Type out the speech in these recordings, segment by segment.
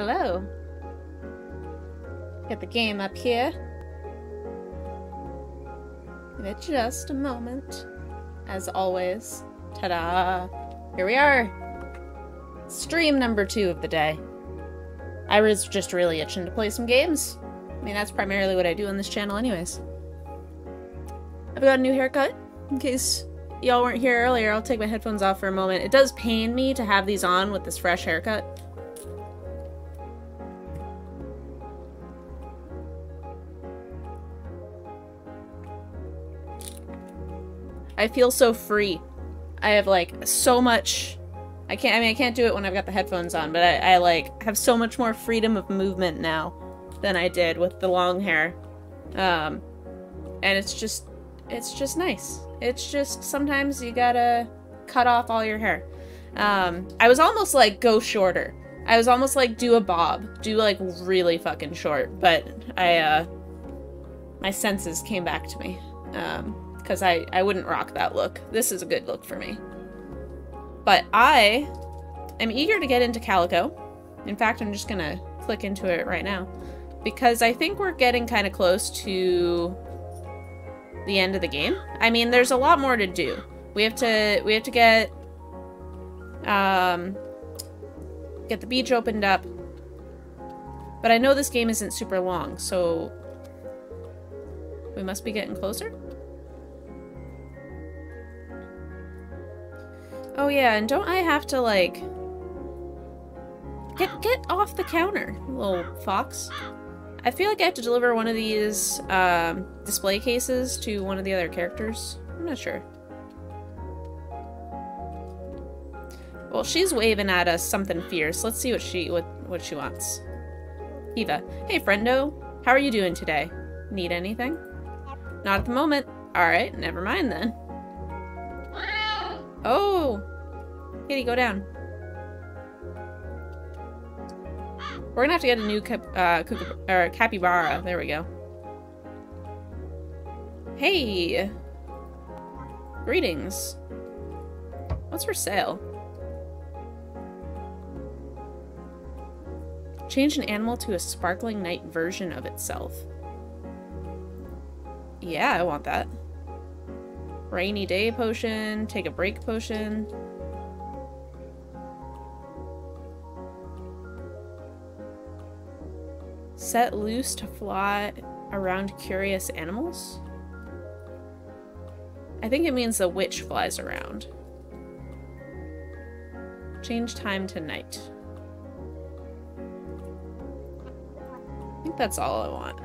Hello. Get the game up here. Give it just a moment. As always. Ta-da! Here we are! Stream number two of the day. I was just really itching to play some games. I mean, that's primarily what I do on this channel anyways. I've got a new haircut, in case y'all weren't here earlier. I'll take my headphones off for a moment. It does pain me to have these on with this fresh haircut. I feel so free. I have like so much I can't I mean I can't do it when I've got the headphones on, but I, I like have so much more freedom of movement now than I did with the long hair. Um and it's just it's just nice. It's just sometimes you gotta cut off all your hair. Um I was almost like go shorter. I was almost like do a bob. Do like really fucking short, but I uh my senses came back to me. Um because I, I wouldn't rock that look. This is a good look for me. But I am eager to get into Calico. In fact, I'm just going to click into it right now. Because I think we're getting kind of close to the end of the game. I mean, there's a lot more to do. We have to we have to get um get the beach opened up. But I know this game isn't super long, so we must be getting closer. Oh yeah, and don't I have to like get get off the counter, little fox? I feel like I have to deliver one of these um, display cases to one of the other characters. I'm not sure. Well, she's waving at us something fierce. Let's see what she what what she wants. Eva, hey friendo, how are you doing today? Need anything? Not at the moment. All right, never mind then. Oh! Kitty, go down. We're gonna have to get a new cap uh, or capybara. There we go. Hey! Greetings. What's for sale? Change an animal to a sparkling night version of itself. Yeah, I want that. Rainy day potion, take a break potion. Set loose to fly around curious animals? I think it means the witch flies around. Change time to night. I think that's all I want.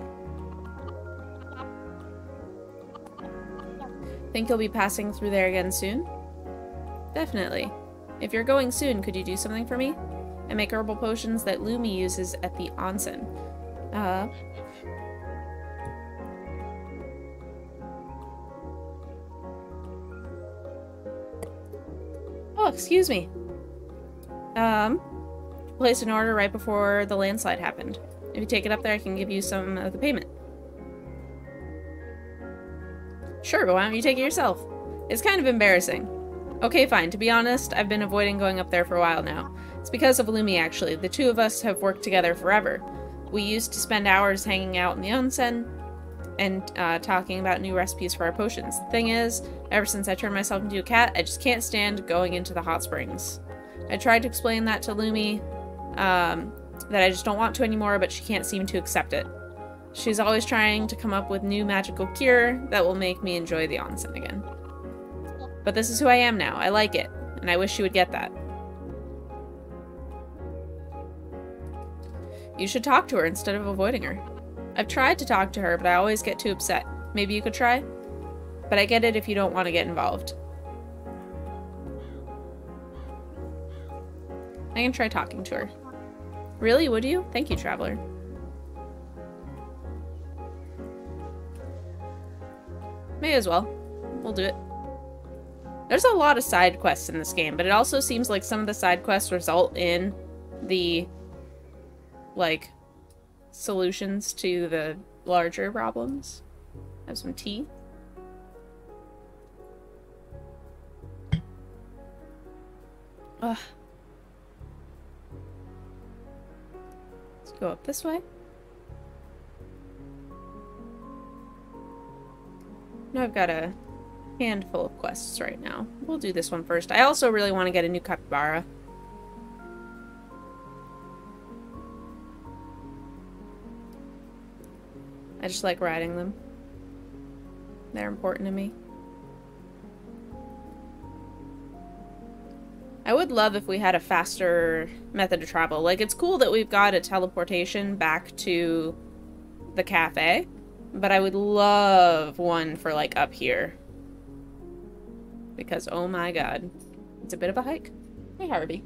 Think you'll be passing through there again soon? Definitely. If you're going soon, could you do something for me? I make herbal potions that Lumi uses at the onsen. Uh... Oh, excuse me. Um, placed an order right before the landslide happened. If you take it up there, I can give you some of the payment. Sure, but why don't you take it yourself? It's kind of embarrassing. Okay, fine. To be honest, I've been avoiding going up there for a while now. It's because of Lumi, actually. The two of us have worked together forever. We used to spend hours hanging out in the onsen and uh, talking about new recipes for our potions. The thing is, ever since I turned myself into a cat, I just can't stand going into the hot springs. I tried to explain that to Lumi, um, that I just don't want to anymore, but she can't seem to accept it. She's always trying to come up with new magical cure that will make me enjoy the onsen again. But this is who I am now. I like it, and I wish she would get that. You should talk to her instead of avoiding her. I've tried to talk to her, but I always get too upset. Maybe you could try? But I get it if you don't want to get involved. I can try talking to her. Really, would you? Thank you, Traveler. May as well. We'll do it. There's a lot of side quests in this game, but it also seems like some of the side quests result in the, like, solutions to the larger problems. Have some tea. Ugh. Let's go up this way. No, I've got a handful of quests right now. We'll do this one first. I also really want to get a new capybara. I just like riding them. They're important to me. I would love if we had a faster method of travel. Like, it's cool that we've got a teleportation back to the cafe, but I would love one for, like, up here. Because, oh my god, it's a bit of a hike. Hey, Harvey.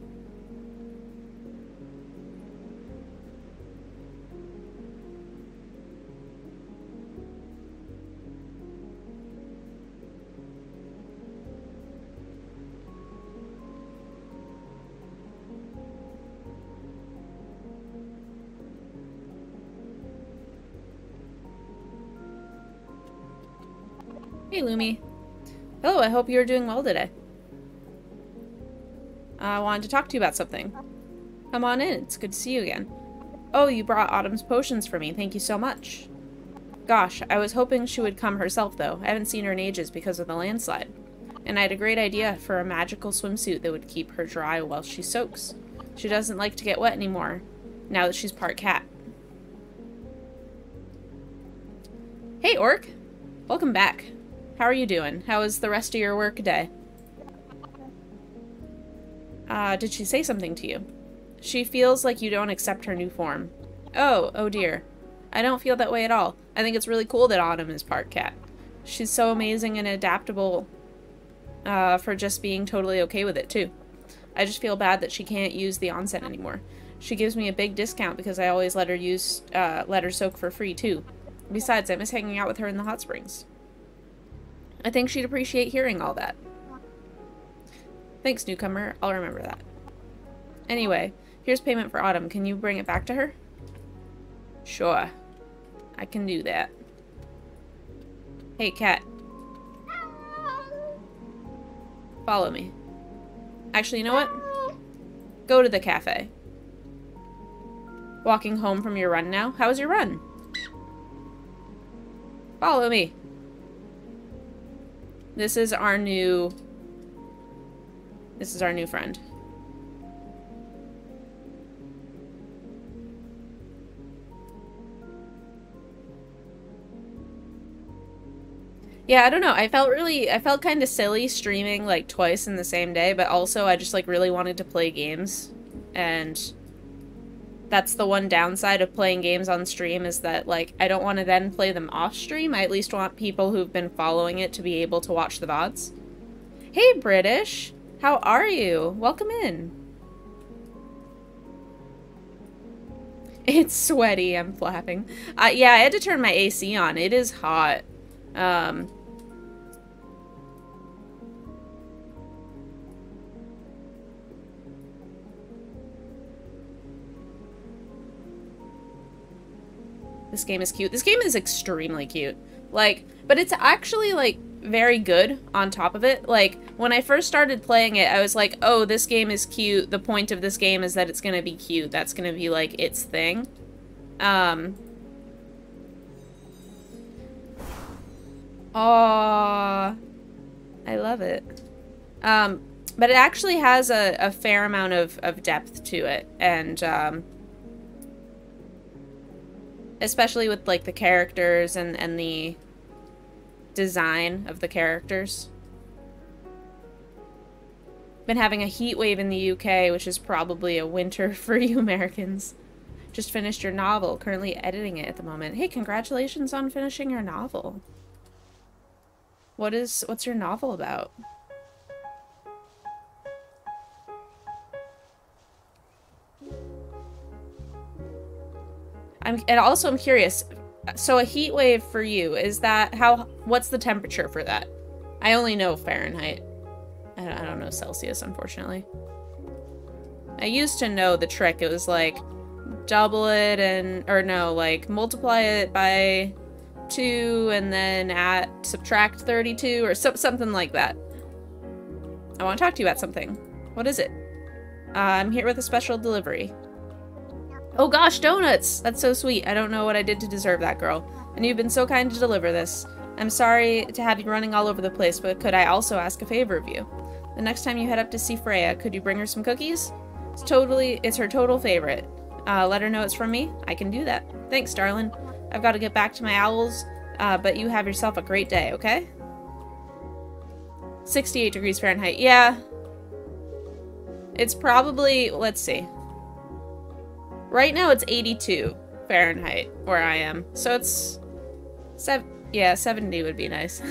Hey, Lumi. Hello, I hope you're doing well today. I wanted to talk to you about something. Come on in, it's good to see you again. Oh, you brought Autumn's potions for me, thank you so much. Gosh, I was hoping she would come herself, though. I haven't seen her in ages because of the landslide. And I had a great idea for a magical swimsuit that would keep her dry while she soaks. She doesn't like to get wet anymore, now that she's part cat. Hey, Orc! Welcome back. How are you doing? How is the rest of your work day? Uh, did she say something to you? She feels like you don't accept her new form. Oh, oh dear. I don't feel that way at all. I think it's really cool that Autumn is part cat. She's so amazing and adaptable uh, for just being totally okay with it, too. I just feel bad that she can't use the onsen anymore. She gives me a big discount because I always let her use, uh, let her soak for free, too. Besides, I miss hanging out with her in the hot springs. I think she'd appreciate hearing all that. Thanks, newcomer. I'll remember that. Anyway, here's payment for Autumn. Can you bring it back to her? Sure. I can do that. Hey, cat. Follow me. Actually, you know what? Go to the cafe. Walking home from your run now? How was your run? Follow me. This is our new... This is our new friend. Yeah, I don't know. I felt really, I felt kind of silly streaming like twice in the same day, but also I just like really wanted to play games. And that's the one downside of playing games on stream is that like I don't want to then play them off stream. I at least want people who've been following it to be able to watch the VODs. Hey British, how are you? Welcome in. It's sweaty, I'm flapping. Uh, yeah, I had to turn my AC on. It is hot. Um, This game is cute. This game is extremely cute. Like, but it's actually, like, very good on top of it. Like, when I first started playing it, I was like, oh, this game is cute. The point of this game is that it's gonna be cute. That's gonna be, like, its thing. Um... Aww. I love it. Um, but it actually has a, a fair amount of, of depth to it. And, um especially with like the characters and and the design of the characters. Been having a heat wave in the UK, which is probably a winter for you Americans. Just finished your novel, currently editing it at the moment. Hey, congratulations on finishing your novel. What is what's your novel about? I'm and also I'm curious. So a heat wave for you is that how? What's the temperature for that? I only know Fahrenheit. I don't, I don't know Celsius, unfortunately. I used to know the trick. It was like double it and or no, like multiply it by two and then add subtract 32 or so, something like that. I want to talk to you about something. What is it? Uh, I'm here with a special delivery. Oh gosh, donuts! That's so sweet. I don't know what I did to deserve that, girl. And you've been so kind to deliver this. I'm sorry to have you running all over the place, but could I also ask a favor of you? The next time you head up to see Freya, could you bring her some cookies? It's totally, it's her total favorite. Uh, let her know it's from me. I can do that. Thanks, darling. I've got to get back to my owls, uh, but you have yourself a great day, okay? 68 degrees Fahrenheit. Yeah. It's probably, let's see. Right now it's 82 Fahrenheit where I am. So it's, sev yeah, 70 would be nice.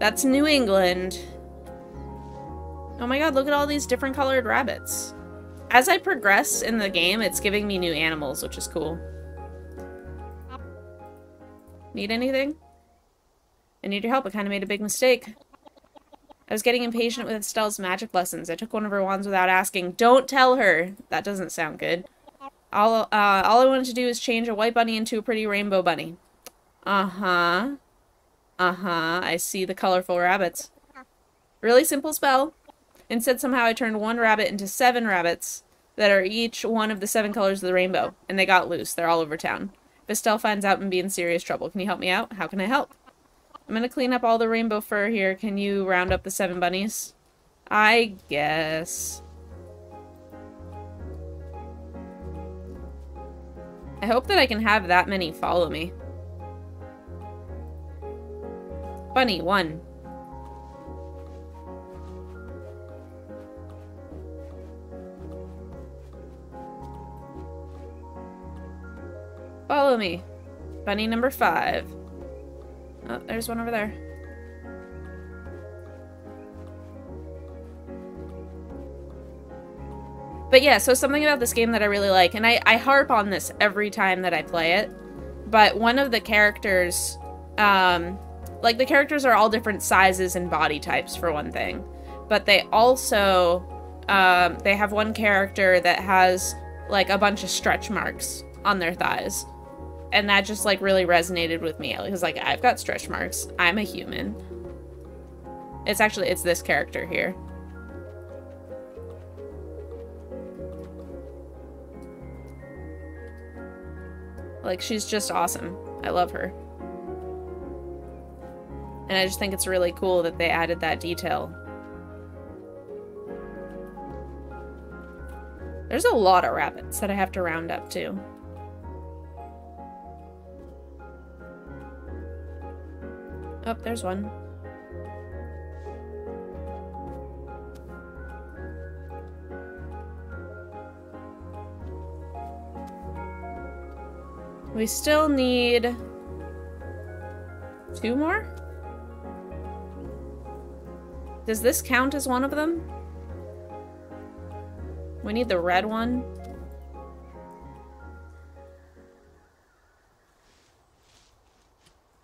That's New England. Oh my god, look at all these different colored rabbits. As I progress in the game, it's giving me new animals, which is cool. Need anything? I need your help. I kind of made a big mistake. I was getting impatient with Estelle's magic lessons. I took one of her wands without asking. Don't tell her! That doesn't sound good. All, uh, all I wanted to do is change a white bunny into a pretty rainbow bunny. Uh-huh. Uh-huh. I see the colorful rabbits. Really simple spell. Instead, somehow I turned one rabbit into seven rabbits that are each one of the seven colors of the rainbow, and they got loose. They're all over town. If Estelle finds out and be in serious trouble, can you help me out? How can I help? I'm gonna clean up all the rainbow fur here. Can you round up the seven bunnies? I guess. I hope that I can have that many follow me. Bunny, one. Follow me. Bunny number five. Oh, there's one over there. But yeah, so something about this game that I really like, and I, I harp on this every time that I play it, but one of the characters, um, like the characters are all different sizes and body types for one thing, but they also, um, they have one character that has like a bunch of stretch marks on their thighs and that just like really resonated with me because like I've got stretch marks. I'm a human. It's actually it's this character here. Like she's just awesome. I love her. And I just think it's really cool that they added that detail. There's a lot of rabbits that I have to round up too. Oh, there's one. We still need two more? Does this count as one of them? We need the red one.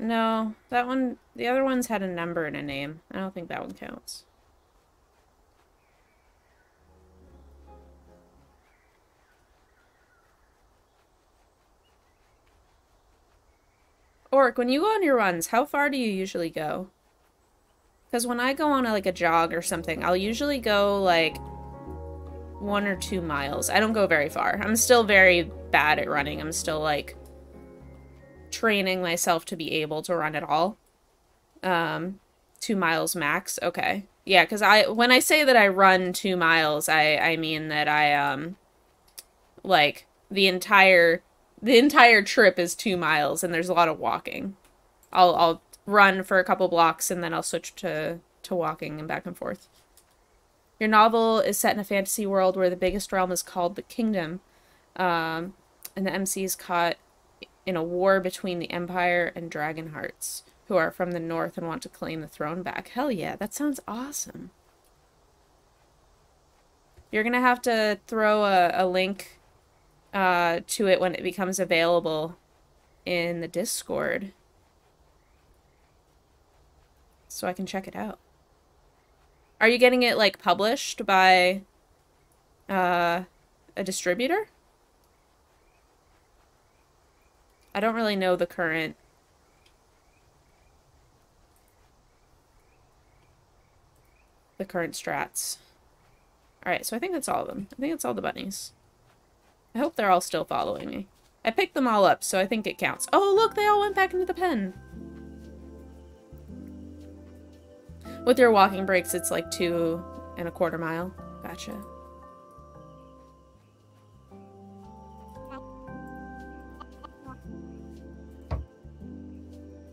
No, that one, the other ones had a number and a name. I don't think that one counts. Orc, when you go on your runs, how far do you usually go? Because when I go on a, like a jog or something, I'll usually go like one or two miles. I don't go very far. I'm still very bad at running. I'm still like training myself to be able to run at all. Um, two miles max. Okay. Yeah, because I when I say that I run two miles, I I mean that I um like the entire the entire trip is two miles and there's a lot of walking. I'll I'll run for a couple blocks and then I'll switch to to walking and back and forth. Your novel is set in a fantasy world where the biggest realm is called the Kingdom, um, and the MC is caught in a war between the Empire and Dragonhearts, who are from the north and want to claim the throne back. Hell yeah, that sounds awesome. You're going to have to throw a, a link uh, to it when it becomes available in the Discord so I can check it out. Are you getting it, like, published by uh, a distributor? I don't really know the current the current strats. Alright, so I think that's all of them. I think it's all the bunnies. I hope they're all still following me. I picked them all up, so I think it counts. Oh, look, they all went back into the pen. With your walking breaks, it's like two and a quarter mile. Gotcha.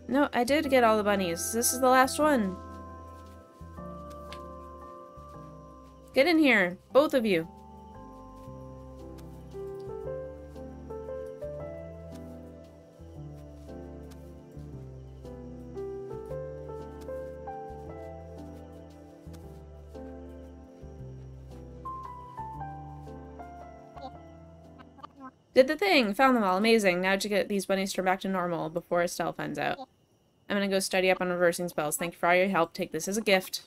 No, I did get all the bunnies. This is the last one. Get in here, both of you. Did the thing! Found them all. Amazing. Now to get these bunnies turned back to normal before Estelle finds out. I'm gonna go study up on reversing spells. Thank you for all your help. Take this as a gift.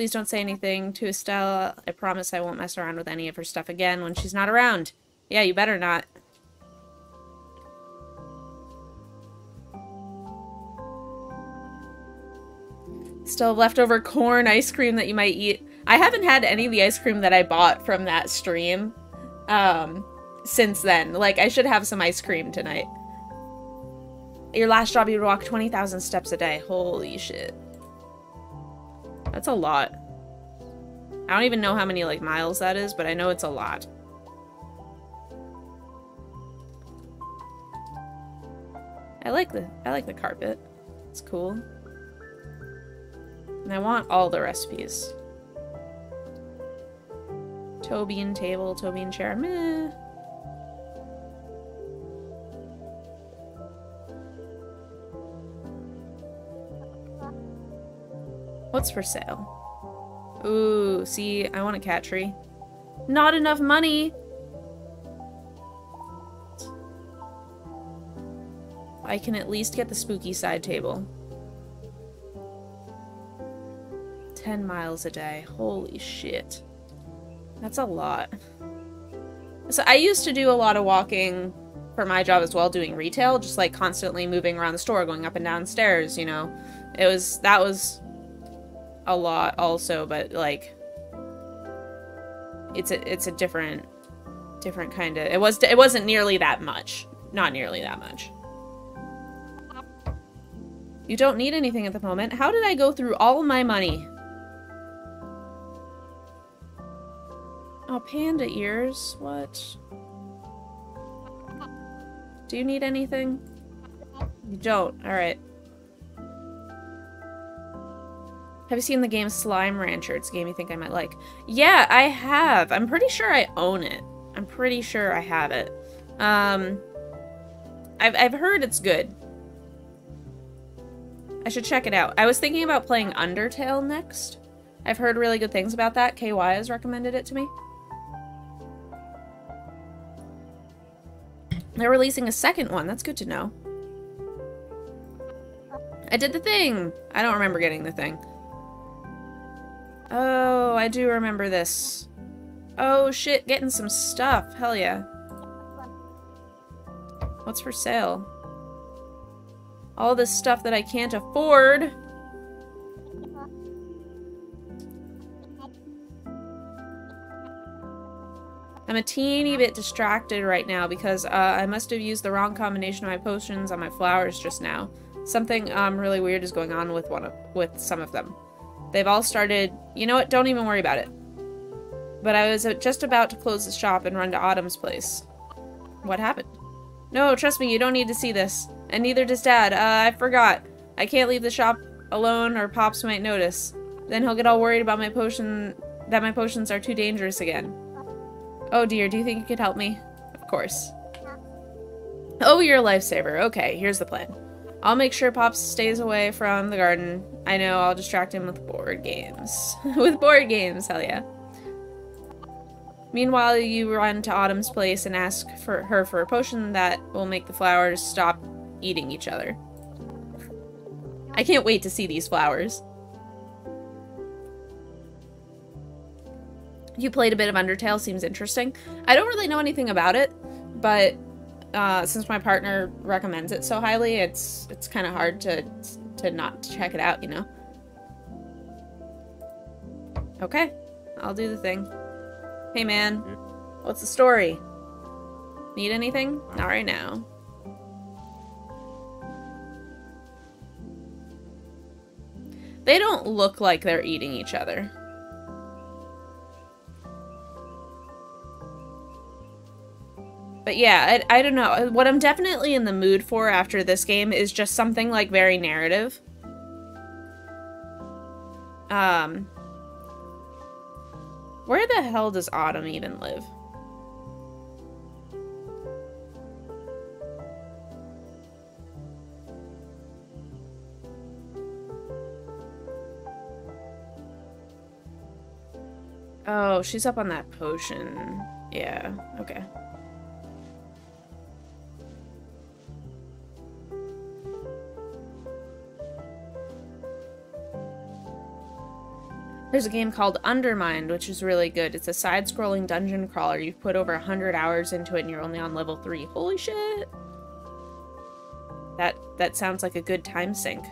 Please don't say anything to Estelle. I promise I won't mess around with any of her stuff again when she's not around. Yeah, you better not. Still leftover corn ice cream that you might eat. I haven't had any of the ice cream that I bought from that stream um, since then. Like, I should have some ice cream tonight. Your last job, you would walk 20,000 steps a day. Holy shit. That's a lot. I don't even know how many, like, miles that is, but I know it's a lot. I like the I like the carpet. It's cool. And I want all the recipes. Toe bean table, toe bean chair. Meh. What's for sale? Ooh, see, I want a cat tree. Not enough money! I can at least get the spooky side table. 10 miles a day. Holy shit. That's a lot. So I used to do a lot of walking for my job as well, doing retail, just like constantly moving around the store, going up and down stairs, you know. It was, that was a lot also, but like it's a it's a different different kind of it was it wasn't nearly that much. Not nearly that much. You don't need anything at the moment. How did I go through all my money? Oh, panda ears. What? Do you need anything? You don't. Alright. Have you seen the game Slime Rancher? It's a game you think I might like. Yeah, I have. I'm pretty sure I own it. I'm pretty sure I have it. Um, I've, I've heard it's good. I should check it out. I was thinking about playing Undertale next. I've heard really good things about that. KY has recommended it to me. They're releasing a second one. That's good to know. I did the thing! I don't remember getting the thing. Oh, I do remember this. Oh shit, getting some stuff. Hell yeah. What's for sale? All this stuff that I can't afford. I'm a teeny bit distracted right now because uh, I must have used the wrong combination of my potions on my flowers just now. Something um, really weird is going on with one of, with some of them. They've all started... You know what? Don't even worry about it. But I was just about to close the shop and run to Autumn's place. What happened? No, trust me, you don't need to see this. And neither does Dad. Uh, I forgot. I can't leave the shop alone or Pops might notice. Then he'll get all worried about my potion... that my potions are too dangerous again. Oh dear, do you think you could help me? Of course. Oh, you're a lifesaver. Okay, here's the plan. I'll make sure Pops stays away from the garden. I know, I'll distract him with board games. with board games, hell yeah. Meanwhile, you run to Autumn's place and ask for her for a potion that will make the flowers stop eating each other. I can't wait to see these flowers. You played a bit of Undertale, seems interesting. I don't really know anything about it, but uh, since my partner recommends it so highly, it's it's kind of hard to to not check it out, you know. Okay, I'll do the thing. Hey, man. What's the story? Need anything? Not right now. They don't look like they're eating each other. But yeah, I, I don't know. What I'm definitely in the mood for after this game is just something like very narrative. Um, where the hell does Autumn even live? Oh, she's up on that potion. Yeah, okay. There's a game called Undermine, which is really good. It's a side-scrolling dungeon crawler. You've put over 100 hours into it and you're only on level 3. Holy shit! That, that sounds like a good time sink.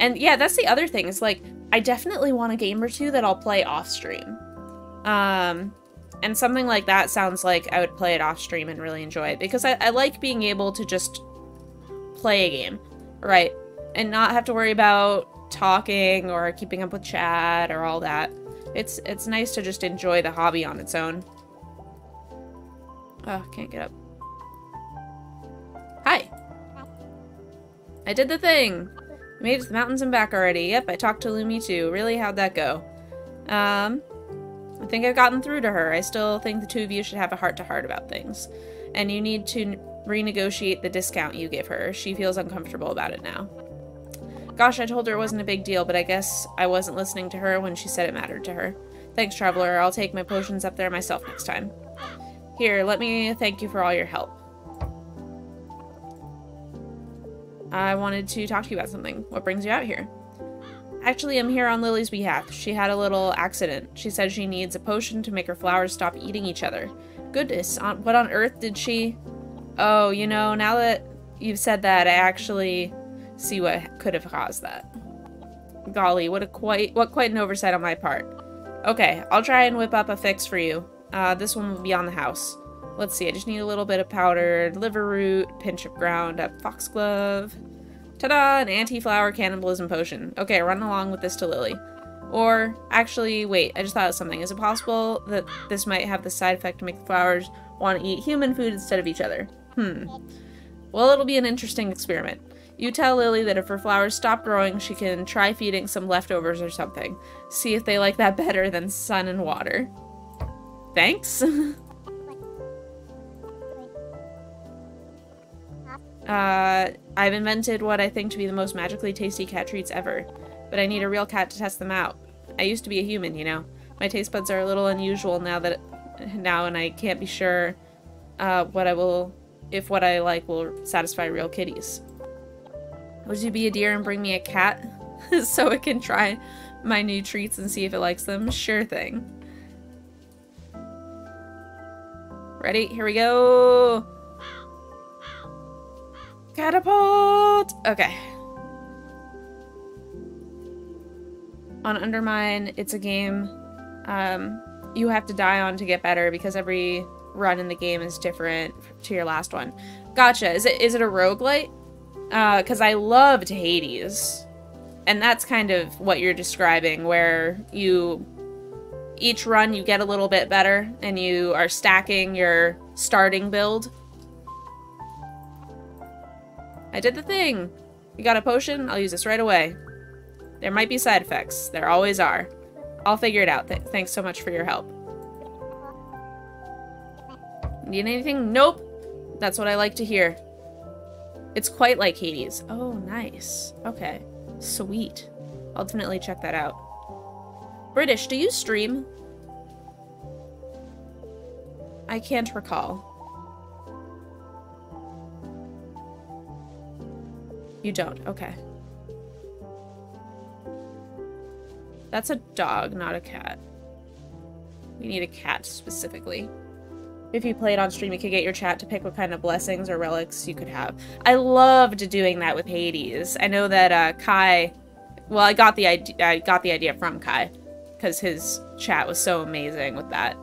And yeah, that's the other thing. Is like, I definitely want a game or two that I'll play off stream. Um, and something like that sounds like I would play it off stream and really enjoy it because I, I like being able to just play a game, right? And not have to worry about talking or keeping up with chat or all that. It's it's nice to just enjoy the hobby on its own. Oh, can't get up. Hi. I did the thing. made it to the mountains and back already. Yep, I talked to Lumi too. Really, how'd that go? Um, I think I've gotten through to her. I still think the two of you should have a heart-to-heart -heart about things. And you need to renegotiate the discount you give her. She feels uncomfortable about it now. Gosh, I told her it wasn't a big deal, but I guess I wasn't listening to her when she said it mattered to her. Thanks, Traveler. I'll take my potions up there myself next time. Here, let me thank you for all your help. I wanted to talk to you about something. What brings you out here? Actually, I'm here on Lily's behalf. She had a little accident. She said she needs a potion to make her flowers stop eating each other. Goodness, on, what on earth did she... Oh, you know, now that you've said that, I actually see what could have caused that. Golly, what a quite what quite an oversight on my part. Okay, I'll try and whip up a fix for you. Uh, this one will be on the house. Let's see, I just need a little bit of powdered liver root, pinch of ground up foxglove. Ta-da! An anti-flower cannibalism potion. Okay, run along with this to Lily. Or, actually, wait, I just thought of something. Is it possible that this might have the side effect to make the flowers want to eat human food instead of each other? Hmm. Well, it'll be an interesting experiment. You tell Lily that if her flowers stop growing, she can try feeding some leftovers or something. See if they like that better than sun and water. Thanks. uh, I've invented what I think to be the most magically tasty cat treats ever, but I need a real cat to test them out. I used to be a human, you know. My taste buds are a little unusual now that now and I can't be sure uh, what I will if what I like will satisfy real kitties. Would you be a dear and bring me a cat so it can try my new treats and see if it likes them? Sure thing. Ready? Here we go. Catapult! Okay. On Undermine, it's a game um, you have to die on to get better because every run in the game is different to your last one. Gotcha. Is it is it a roguelite? Because uh, I loved Hades. And that's kind of what you're describing, where you each run you get a little bit better and you are stacking your starting build. I did the thing. You got a potion? I'll use this right away. There might be side effects. There always are. I'll figure it out. Th thanks so much for your help. Need anything? Nope. That's what I like to hear. It's quite like Hades. Oh, nice. Okay. Sweet. I'll definitely check that out. British, do you stream? I can't recall. You don't. Okay. That's a dog, not a cat. We need a cat specifically. If you played on stream, you could get your chat to pick what kind of blessings or relics you could have. I loved doing that with Hades. I know that uh, Kai, well, I got the idea. I got the idea from Kai. because his chat was so amazing with that.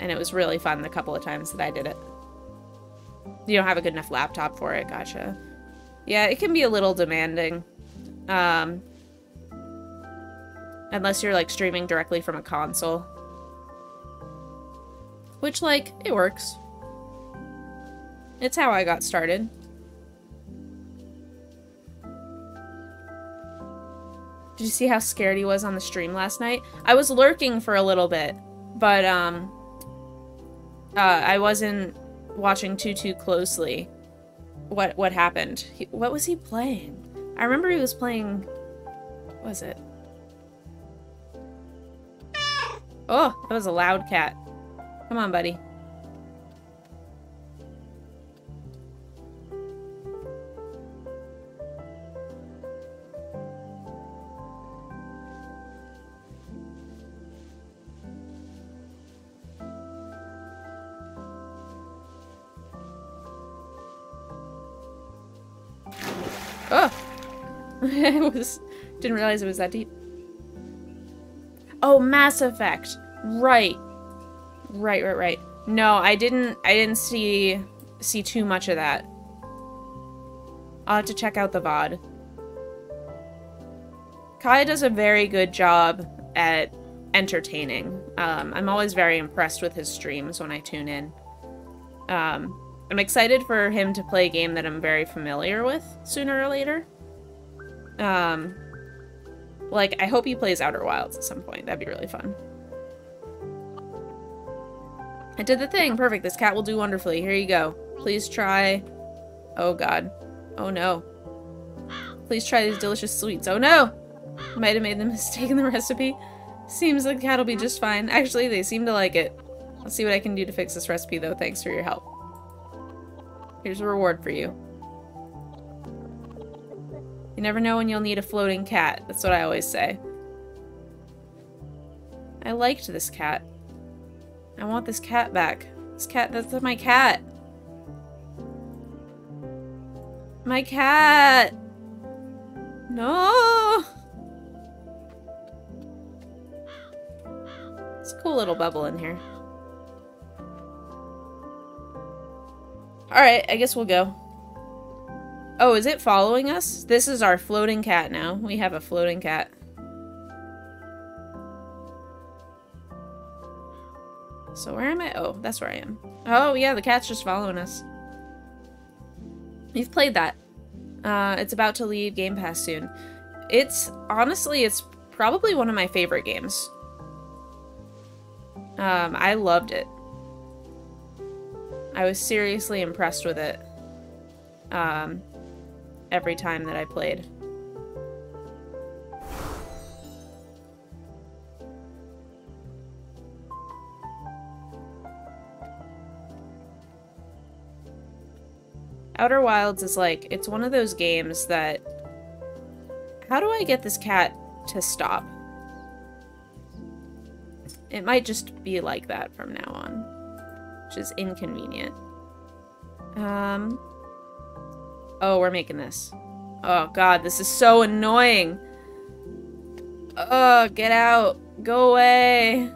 And it was really fun the couple of times that I did it. You don't have a good enough laptop for it, gotcha. Yeah, it can be a little demanding. Um, unless you're like streaming directly from a console. Which, like, it works. It's how I got started. Did you see how scared he was on the stream last night? I was lurking for a little bit, but um, uh, I wasn't watching too too closely. What what happened? He, what was he playing? I remember he was playing. Was it? Oh, that was a loud cat. Come on, buddy. Oh! Was... Didn't realize it was that deep. Oh, Mass Effect. Right. Right, right, right. No, I didn't I didn't see see too much of that. I'll have to check out the VOD. Kai does a very good job at entertaining. Um, I'm always very impressed with his streams when I tune in. Um, I'm excited for him to play a game that I'm very familiar with sooner or later. Um, like, I hope he plays Outer Wilds at some point. That'd be really fun. I did the thing. Perfect. This cat will do wonderfully. Here you go. Please try... Oh, God. Oh, no. Please try these delicious sweets. Oh, no! Might have made the mistake in the recipe. Seems the cat will be just fine. Actually, they seem to like it. I'll see what I can do to fix this recipe, though. Thanks for your help. Here's a reward for you. You never know when you'll need a floating cat. That's what I always say. I liked this cat. I want this cat back. This cat, that's my cat. My cat! No! It's a cool little bubble in here. Alright, I guess we'll go. Oh, is it following us? This is our floating cat now. We have a floating cat. So where am I? Oh, that's where I am. Oh, yeah, the cat's just following us. You've played that. Uh, it's about to leave Game Pass soon. It's, honestly, it's probably one of my favorite games. Um, I loved it. I was seriously impressed with it um, every time that I played. Outer Wilds is like, it's one of those games that... How do I get this cat to stop? It might just be like that from now on which is inconvenient. Um. Oh, we're making this. Oh god, this is so annoying. Oh, get out. Go away.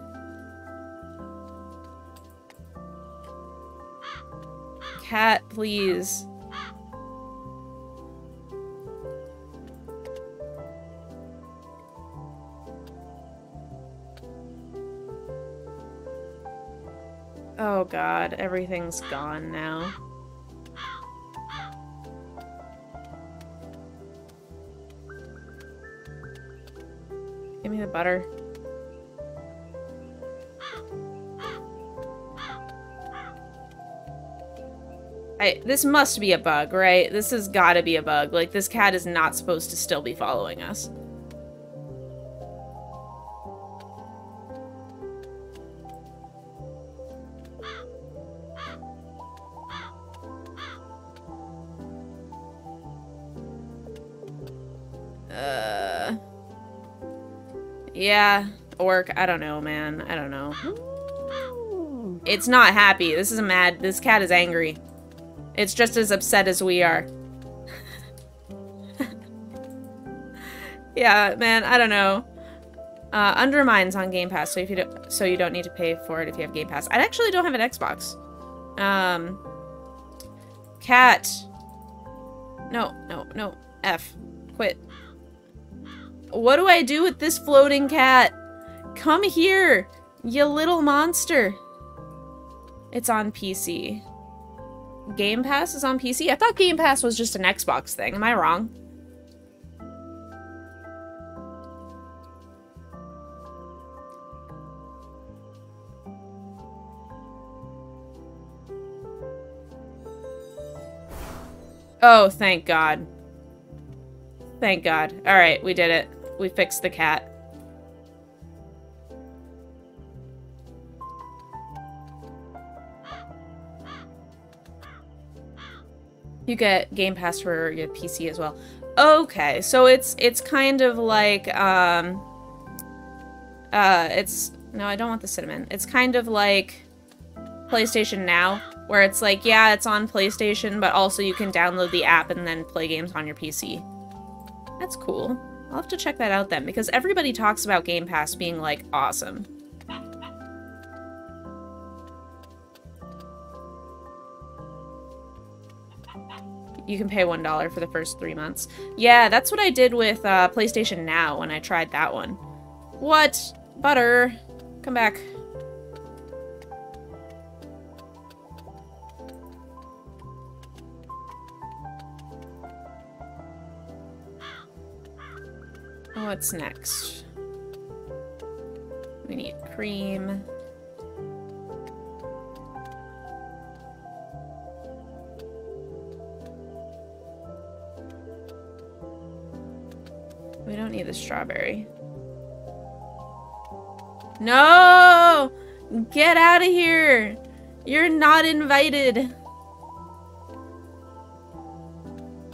Cat, please. Oh god, everything's gone now. Give me the butter. I, this must be a bug, right? This has got to be a bug. Like, this cat is not supposed to still be following us. Yeah, orc. I don't know, man. I don't know. It's not happy. This is a mad. This cat is angry. It's just as upset as we are. yeah, man, I don't know. Uh, Undermine's on Game Pass, so if you don't, so you don't need to pay for it if you have Game Pass. I actually don't have an Xbox. Um, cat. No, no, no. F. Quit. What do I do with this floating cat? Come here, you little monster. It's on PC. Game Pass is on PC? I thought Game Pass was just an Xbox thing. Am I wrong? Oh, thank God. Thank God. Alright, we did it. We fixed the cat. You get Game Pass for your PC as well. Okay, so it's it's kind of like um uh it's no, I don't want the cinnamon. It's kind of like PlayStation Now, where it's like, yeah, it's on PlayStation, but also you can download the app and then play games on your PC. That's cool. I'll have to check that out then, because everybody talks about Game Pass being, like, awesome. You can pay $1 for the first three months. Yeah, that's what I did with uh, PlayStation Now when I tried that one. What? Butter. Come back. What's next? We need cream. We don't need the strawberry. No! Get out of here! You're not invited!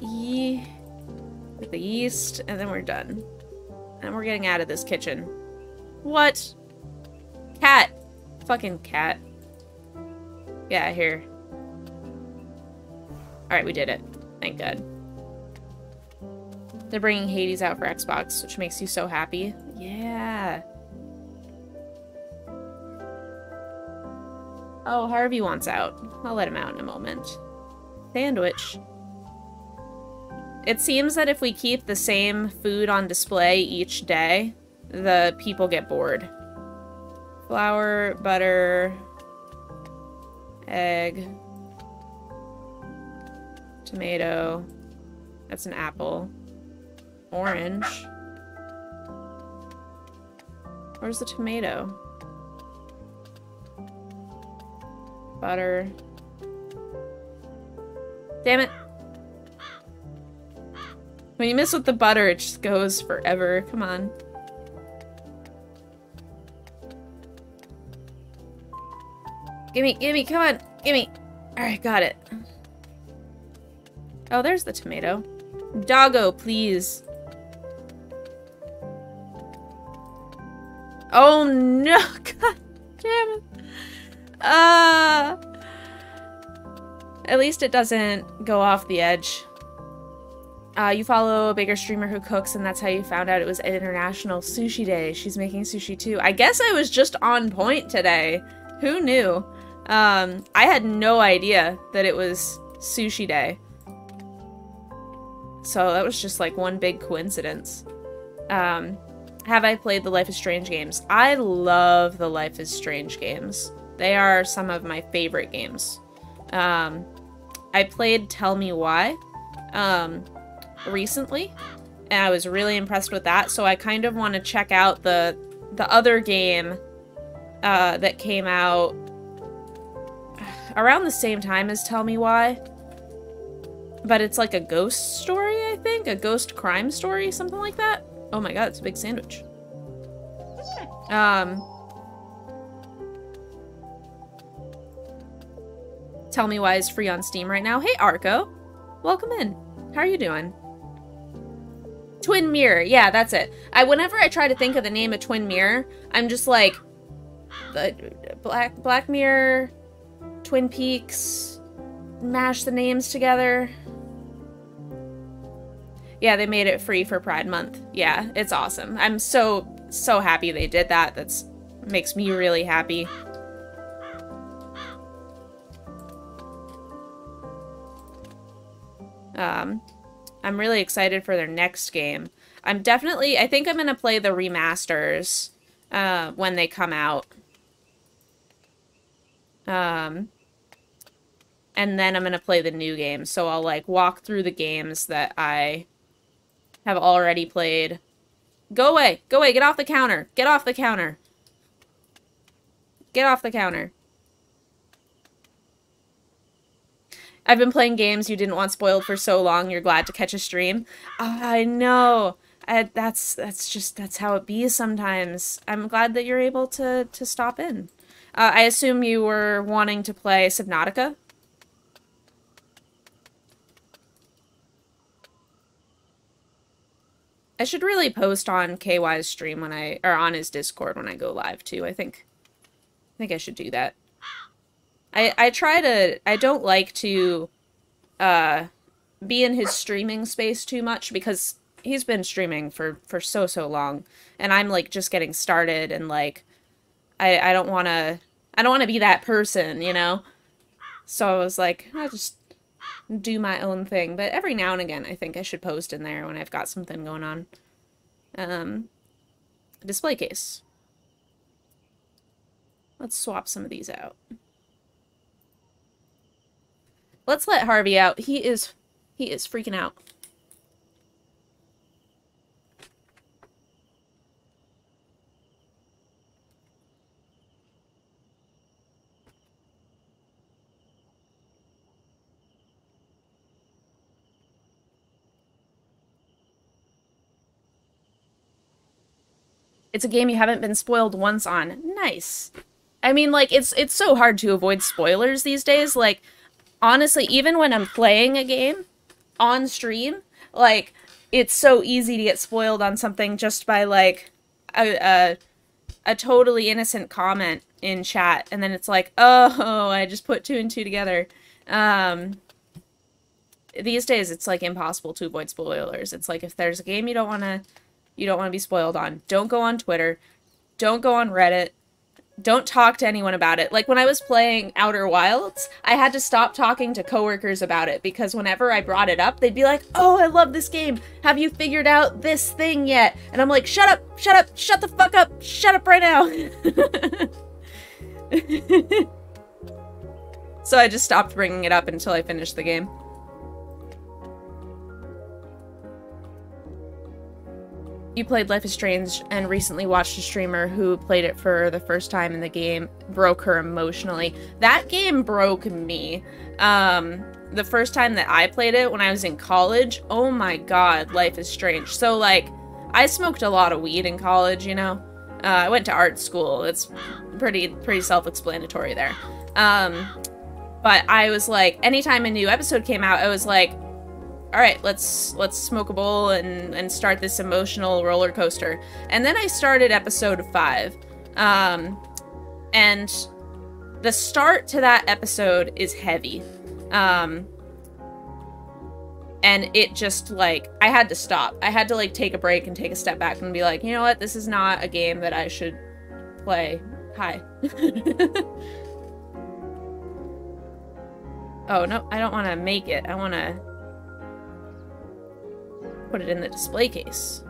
Ye with the yeast, and then we're done. And we're getting out of this kitchen. What? Cat! Fucking cat. Yeah, here. Alright, we did it. Thank God. They're bringing Hades out for Xbox, which makes you so happy. Yeah. Oh, Harvey wants out. I'll let him out in a moment. Sandwich. It seems that if we keep the same food on display each day, the people get bored. Flour, butter, egg, tomato. That's an apple. Orange. Where's the tomato? Butter. Damn it. When you miss with the butter, it just goes forever. Come on. Gimme, gimme, come on, gimme. Alright, got it. Oh, there's the tomato. Doggo, please. Oh no! God damn it. Uh, at least it doesn't go off the edge. Uh, you follow a bigger streamer who cooks, and that's how you found out it was International Sushi Day. She's making sushi too. I guess I was just on point today. Who knew? Um, I had no idea that it was Sushi Day. So that was just like one big coincidence. Um, have I played the Life is Strange games? I love the Life is Strange games. They are some of my favorite games. Um, I played Tell Me Why. Um, recently, and I was really impressed with that. So I kind of want to check out the the other game uh, that came out around the same time as Tell Me Why. But it's like a ghost story, I think? A ghost crime story, something like that? Oh my god, it's a big sandwich. Um... Tell Me Why is free on Steam right now. Hey, Arco. Welcome in. How are you doing? Twin Mirror. Yeah, that's it. I whenever I try to think of the name of Twin Mirror, I'm just like Black Black Mirror, Twin Peaks, mash the names together. Yeah, they made it free for Pride Month. Yeah, it's awesome. I'm so so happy they did that. That's makes me really happy. Um, I'm really excited for their next game. I'm definitely, I think I'm going to play the remasters uh, when they come out. Um, and then I'm going to play the new game. So I'll, like, walk through the games that I have already played. Go away! Go away! Get off the counter! Get off the counter! Get off the counter. I've been playing games you didn't want spoiled for so long. You're glad to catch a stream. I know. I, that's that's just that's how it be sometimes. I'm glad that you're able to to stop in. Uh, I assume you were wanting to play Subnautica. I should really post on KY's stream when I or on his Discord when I go live too. I think I think I should do that. I I try to I don't like to uh be in his streaming space too much because he's been streaming for for so so long and I'm like just getting started and like I I don't want to I don't want to be that person, you know. So I was like, I'll just do my own thing, but every now and again I think I should post in there when I've got something going on. Um display case. Let's swap some of these out. Let's let Harvey out. He is he is freaking out. It's a game you haven't been spoiled once on. Nice. I mean, like, it's it's so hard to avoid spoilers these days. Like, honestly, even when I'm playing a game on stream, like it's so easy to get spoiled on something just by like a a, a totally innocent comment in chat, and then it's like, oh, I just put two and two together. Um, these days, it's like impossible to avoid spoilers. It's like if there's a game you don't want to you don't want to be spoiled on, don't go on Twitter, don't go on Reddit, don't talk to anyone about it. Like when I was playing Outer Wilds, I had to stop talking to coworkers about it because whenever I brought it up, they'd be like, "Oh, I love this game. Have you figured out this thing yet?" And I'm like, "Shut up. Shut up. Shut the fuck up. Shut up right now." so I just stopped bringing it up until I finished the game. You played Life is Strange and recently watched a streamer who played it for the first time in the game broke her emotionally. That game broke me. Um, the first time that I played it when I was in college, oh my god, Life is Strange. So like, I smoked a lot of weed in college, you know. Uh, I went to art school. It's pretty pretty self-explanatory there. Um, but I was like, anytime a new episode came out, I was like, all right, let's let's smoke a bowl and and start this emotional roller coaster. And then I started episode five, um, and the start to that episode is heavy, um, and it just like I had to stop. I had to like take a break and take a step back and be like, you know what, this is not a game that I should play. Hi. oh no, I don't want to make it. I want to put it in the display case.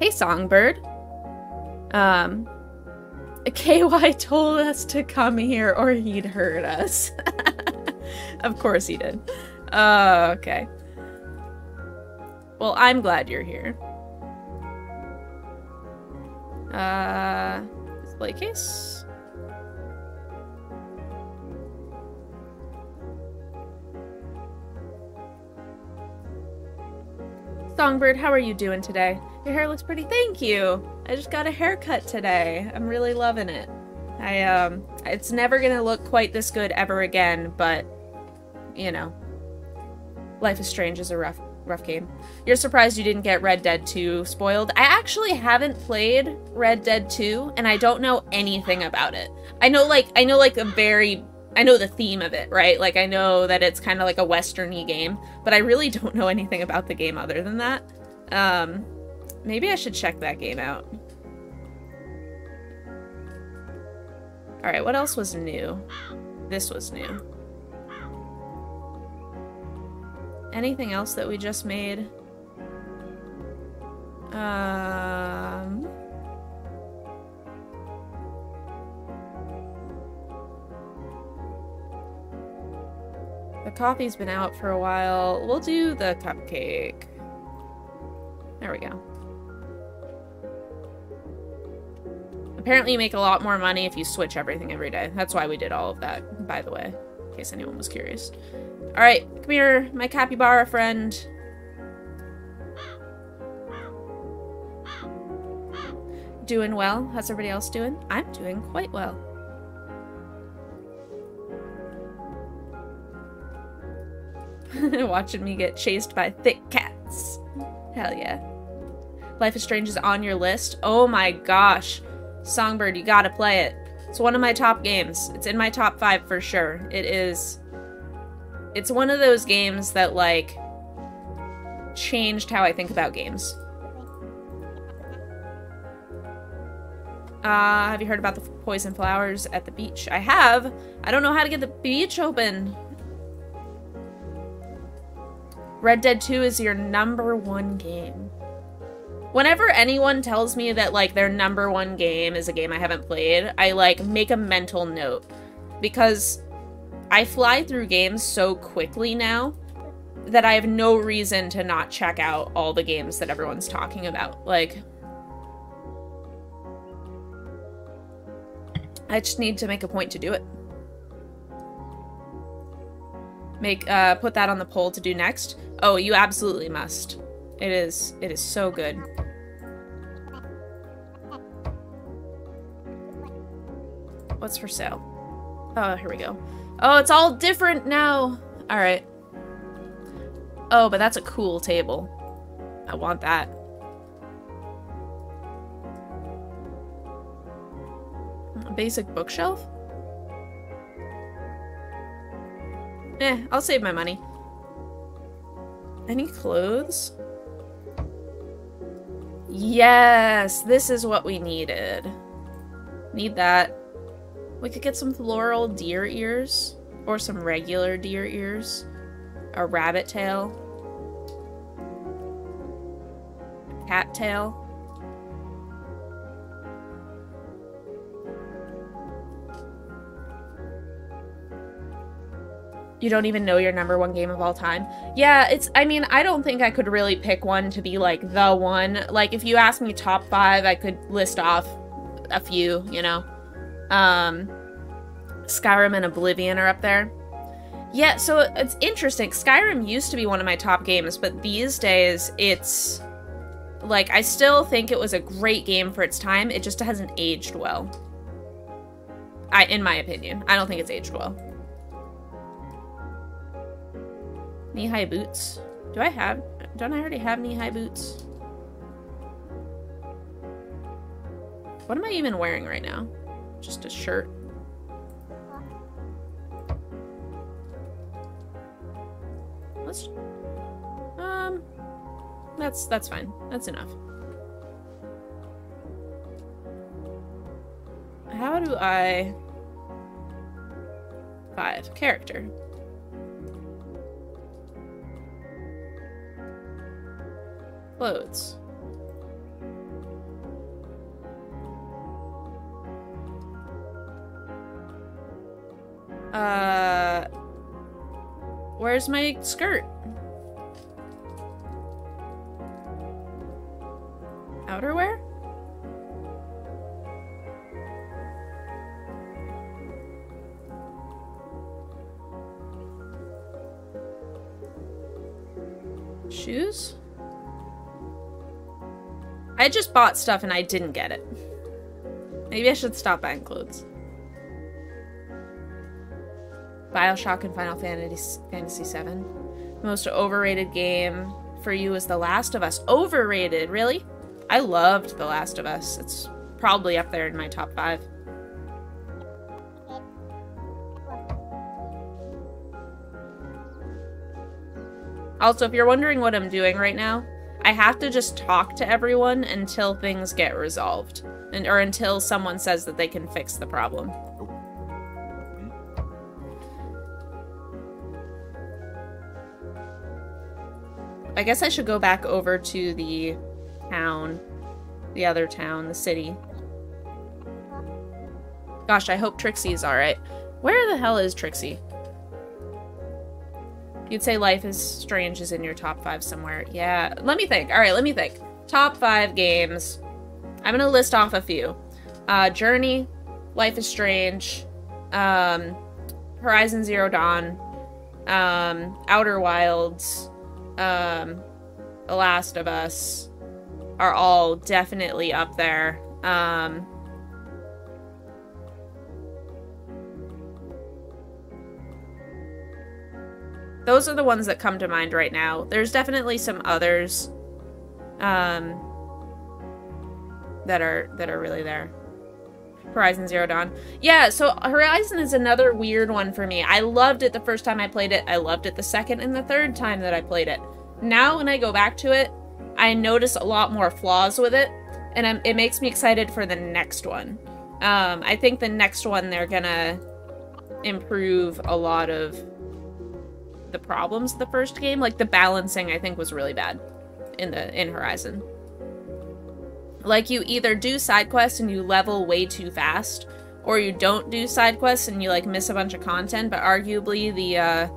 Hey, Songbird. Um, KY told us to come here or he'd hurt us. of course he did. Uh, okay. Well, I'm glad you're here. Uh, display case? Songbird, how are you doing today? Your hair looks pretty. Thank you. I just got a haircut today. I'm really loving it. I um it's never going to look quite this good ever again, but you know. Life is Strange is a rough rough game. You're surprised you didn't get Red Dead 2 spoiled. I actually haven't played Red Dead 2 and I don't know anything about it. I know like I know like a very I know the theme of it, right? Like I know that it's kind of like a westerny game, but I really don't know anything about the game other than that. Um, maybe I should check that game out. Alright, what else was new? This was new. Anything else that we just made? Um... The coffee's been out for a while. We'll do the cupcake. There we go. Apparently you make a lot more money if you switch everything every day. That's why we did all of that, by the way, in case anyone was curious. Alright, come here, my capybara friend. Doing well. How's everybody else doing? I'm doing quite well. Watching me get chased by thick cats. Hell yeah. Life is Strange is on your list. Oh my gosh. Songbird, you gotta play it. It's one of my top games. It's in my top five for sure. It is. It's one of those games that, like, changed how I think about games. Uh, have you heard about the poison flowers at the beach? I have. I don't know how to get the beach open. Red Dead 2 is your number one game. Whenever anyone tells me that, like, their number one game is a game I haven't played, I, like, make a mental note. Because I fly through games so quickly now that I have no reason to not check out all the games that everyone's talking about. Like, I just need to make a point to do it. Make, uh, put that on the poll to do next. Oh, you absolutely must. It is, it is so good. What's for sale? Oh, here we go. Oh, it's all different now. All right. Oh, but that's a cool table. I want that. A basic bookshelf? Eh, I'll save my money. Any clothes? Yes, this is what we needed. Need that. We could get some floral deer ears. Or some regular deer ears. A rabbit tail. Cat tail. You don't even know your number one game of all time. Yeah, it's, I mean, I don't think I could really pick one to be like the one. Like, if you ask me top five, I could list off a few, you know? Um, Skyrim and Oblivion are up there. Yeah, so it's interesting. Skyrim used to be one of my top games, but these days it's like I still think it was a great game for its time. It just hasn't aged well. I in my opinion. I don't think it's aged well. Knee-high boots. Do I have don't I already have knee-high boots? What am I even wearing right now? Just a shirt. Let's um that's that's fine. That's enough. How do I five character? Clothes. Uh, where's my skirt? Outerwear? Shoes? I just bought stuff and I didn't get it. Maybe I should stop buying clothes. Bioshock and Final Fantasy, VII. Most overrated game for you is The Last of Us. Overrated, really? I loved The Last of Us. It's probably up there in my top five. Also, if you're wondering what I'm doing right now, I have to just talk to everyone until things get resolved. And or until someone says that they can fix the problem. I guess I should go back over to the town. The other town, the city. Gosh, I hope Trixie is alright. Where the hell is Trixie? You'd say Life is Strange is in your top five somewhere. Yeah, let me think. All right, let me think. Top five games. I'm gonna list off a few. Uh, Journey, Life is Strange, um, Horizon Zero Dawn, um, Outer Wilds, um, The Last of Us are all definitely up there. Um, those are the ones that come to mind right now. There's definitely some others um, that are that are really there. Horizon Zero Dawn. Yeah, so Horizon is another weird one for me. I loved it the first time I played it. I loved it the second and the third time that I played it. Now when I go back to it, I notice a lot more flaws with it, and I'm, it makes me excited for the next one. Um, I think the next one they're gonna improve a lot of the problems the first game. Like the balancing I think was really bad in the in Horizon. Like you either do side quests and you level way too fast, or you don't do side quests and you like miss a bunch of content, but arguably the uh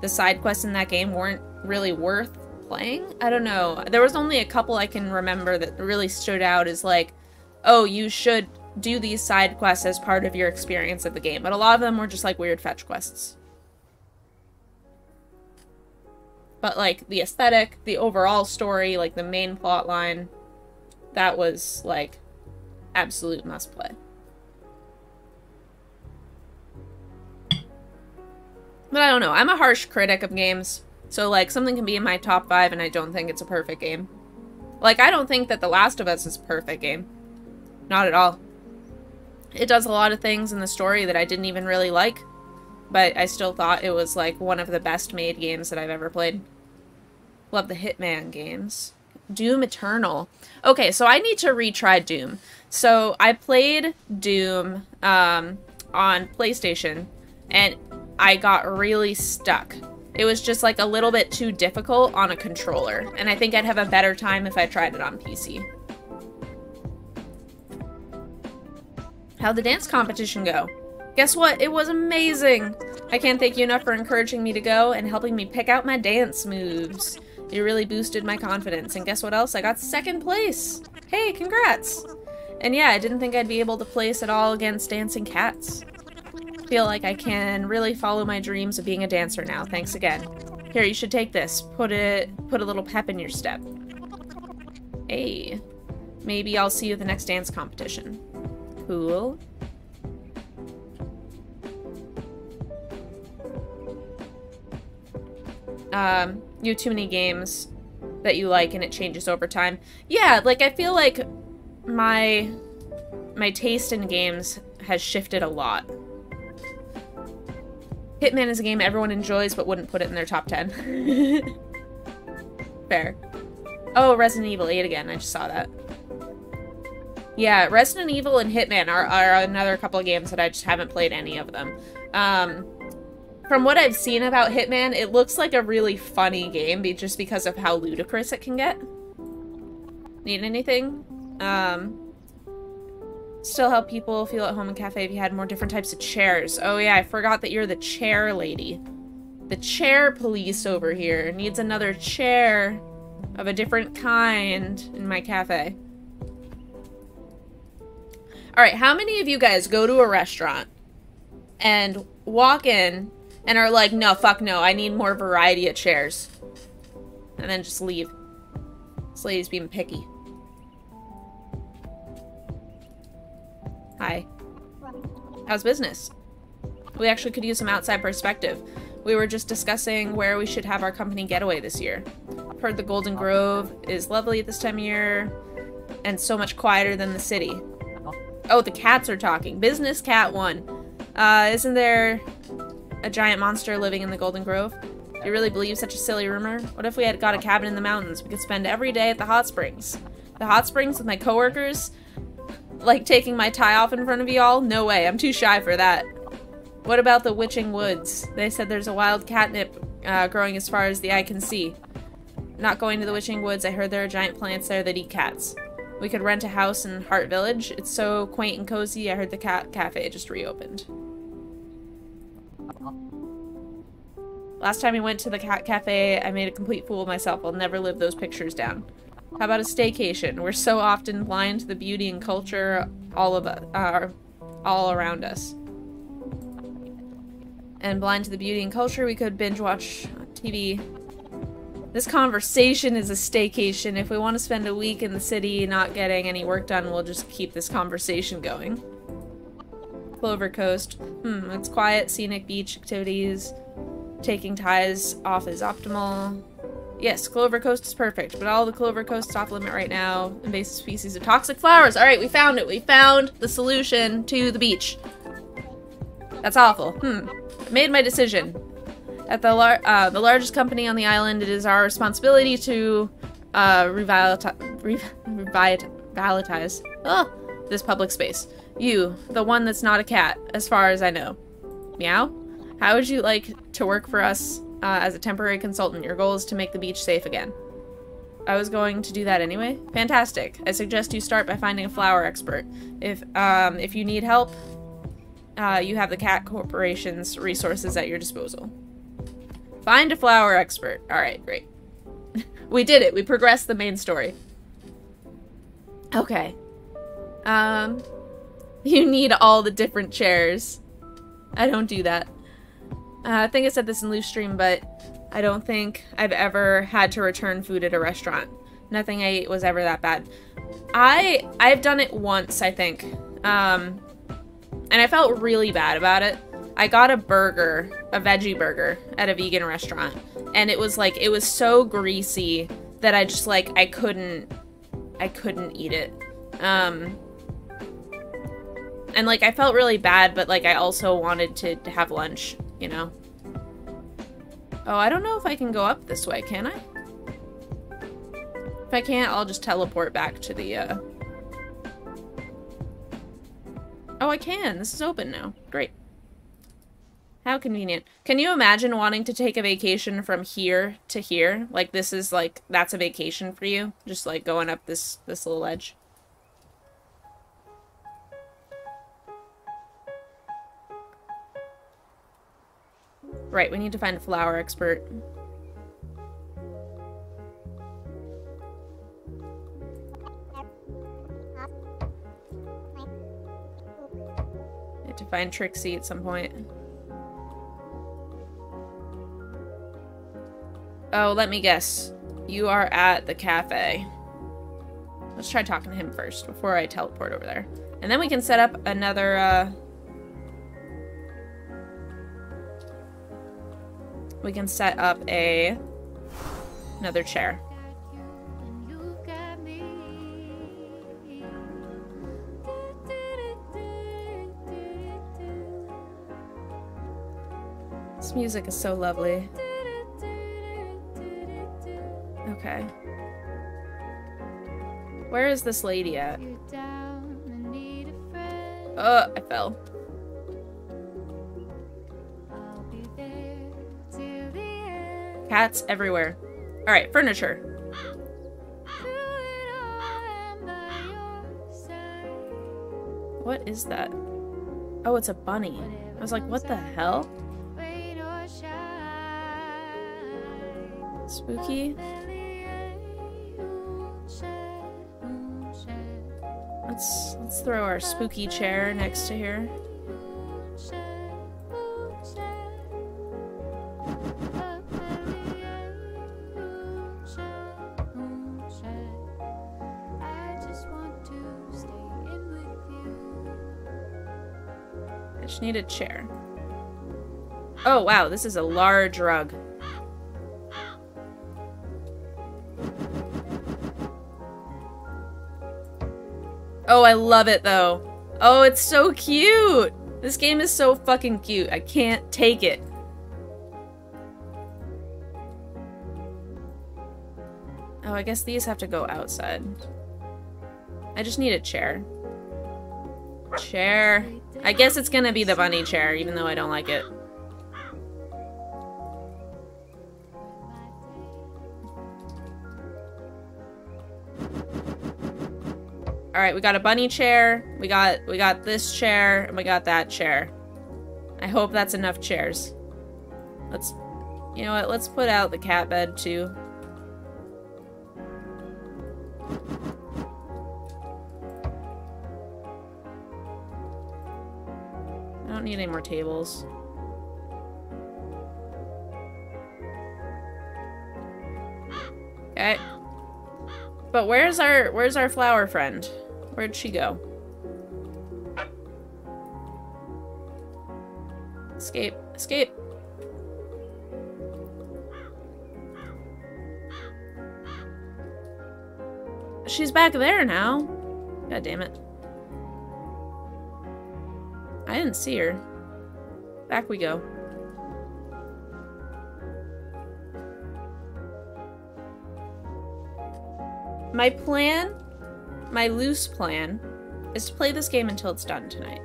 the side quests in that game weren't really worth playing. I don't know. There was only a couple I can remember that really stood out as like, oh, you should do these side quests as part of your experience of the game. But a lot of them were just like weird fetch quests. But like the aesthetic, the overall story, like the main plot line, that was like absolute must play. But I don't know. I'm a harsh critic of games. So like something can be in my top 5 and I don't think it's a perfect game. Like I don't think that The Last of Us is a perfect game. Not at all. It does a lot of things in the story that I didn't even really like, but I still thought it was like one of the best made games that I've ever played. Love the Hitman games. Doom Eternal. Okay, so I need to retry Doom. So I played Doom um, on PlayStation, and I got really stuck. It was just like a little bit too difficult on a controller, and I think I'd have a better time if I tried it on PC. How'd the dance competition go? Guess what? It was amazing! I can't thank you enough for encouraging me to go and helping me pick out my dance moves. You really boosted my confidence. And guess what else? I got second place. Hey, congrats. And yeah, I didn't think I'd be able to place at all against dancing cats. Feel like I can really follow my dreams of being a dancer now. Thanks again. Here, you should take this. Put it put a little pep in your step. Hey. Maybe I'll see you at the next dance competition. Cool. Um, you too many games that you like and it changes over time. Yeah, like I feel like my my taste in games has shifted a lot. Hitman is a game everyone enjoys but wouldn't put it in their top 10. Fair. Oh, Resident Evil 8 again. I just saw that. Yeah, Resident Evil and Hitman are, are another couple of games that I just haven't played any of them. Um, from what I've seen about Hitman, it looks like a really funny game just because of how ludicrous it can get. Need anything? Um, still help people feel at home in cafe if you had more different types of chairs. Oh yeah, I forgot that you're the chair lady. The chair police over here needs another chair of a different kind in my cafe. Alright, how many of you guys go to a restaurant and walk in and are like, no, fuck no, I need more variety of chairs. And then just leave. This lady's being picky. Hi. How's business? We actually could use some outside perspective. We were just discussing where we should have our company getaway this year. I've heard the Golden Grove is lovely at this time of year and so much quieter than the city. Oh, the cats are talking. Business Cat 1. Uh, isn't there a giant monster living in the Golden Grove? Do You really believe such a silly rumor? What if we had got a cabin in the mountains? We could spend every day at the hot springs. The hot springs with my coworkers? Like taking my tie off in front of you all? No way, I'm too shy for that. What about the Witching Woods? They said there's a wild catnip uh, growing as far as the eye can see. Not going to the Witching Woods, I heard there are giant plants there that eat cats. We could rent a house in Hart Village. It's so quaint and cozy. I heard the cat cafe just reopened. Last time we went to the cat cafe, I made a complete fool of myself. I'll never live those pictures down. How about a staycation? We're so often blind to the beauty and culture all of uh, all around us. And blind to the beauty and culture, we could binge watch TV. This conversation is a staycation. If we want to spend a week in the city not getting any work done, we'll just keep this conversation going. Clover Coast. Hmm, it's quiet, scenic beach activities. Taking ties off is optimal. Yes, Clover Coast is perfect, but all the Clover Coast's off limit right now. Invasive species of toxic flowers. Alright, we found it. We found the solution to the beach. That's awful. Hmm. Made my decision. At the, lar uh, the largest company on the island, it is our responsibility to uh, revitalize, revitalize oh, this public space. You, the one that's not a cat, as far as I know. Meow? How would you like to work for us uh, as a temporary consultant? Your goal is to make the beach safe again. I was going to do that anyway. Fantastic. I suggest you start by finding a flower expert. If um, if you need help, uh, you have the Cat Corporation's resources at your disposal. Find a flower expert. Alright, great. we did it. We progressed the main story. Okay. Um, you need all the different chairs. I don't do that. Uh, I think I said this in loose stream, but I don't think I've ever had to return food at a restaurant. Nothing I ate was ever that bad. I I've done it once, I think. Um, and I felt really bad about it. I got a burger, a veggie burger at a vegan restaurant, and it was like it was so greasy that I just like I couldn't I couldn't eat it. Um and like I felt really bad, but like I also wanted to, to have lunch you know? Oh, I don't know if I can go up this way, can I? If I can't, I'll just teleport back to the, uh... Oh, I can. This is open now. Great. How convenient. Can you imagine wanting to take a vacation from here to here? Like, this is, like, that's a vacation for you? Just, like, going up this, this little ledge. Right, we need to find a flower expert. Need to find Trixie at some point. Oh, let me guess. You are at the cafe. Let's try talking to him first before I teleport over there. And then we can set up another, uh, we can set up a another chair. This music is so lovely. Okay. Where is this lady at? Oh, I fell. Cats everywhere. Alright, furniture. What is that? Oh, it's a bunny. I was like, what the hell? Spooky? Let's let's throw our spooky chair next to here. much needed chair. Oh, wow, this is a large rug. Oh, I love it, though. Oh, it's so cute! This game is so fucking cute. I can't take it. Oh, I guess these have to go outside. I just need a chair. Chair. I guess it's gonna be the bunny chair, even though I don't like it. All right, we got a bunny chair. We got we got this chair and we got that chair. I hope that's enough chairs. Let's You know what? Let's put out the cat bed too. Don't need any more tables. Okay. But where's our where's our flower friend? Where'd she go? Escape. Escape. She's back there now. God damn it. I didn't see her. Back we go. My plan, my loose plan, is to play this game until it's done tonight.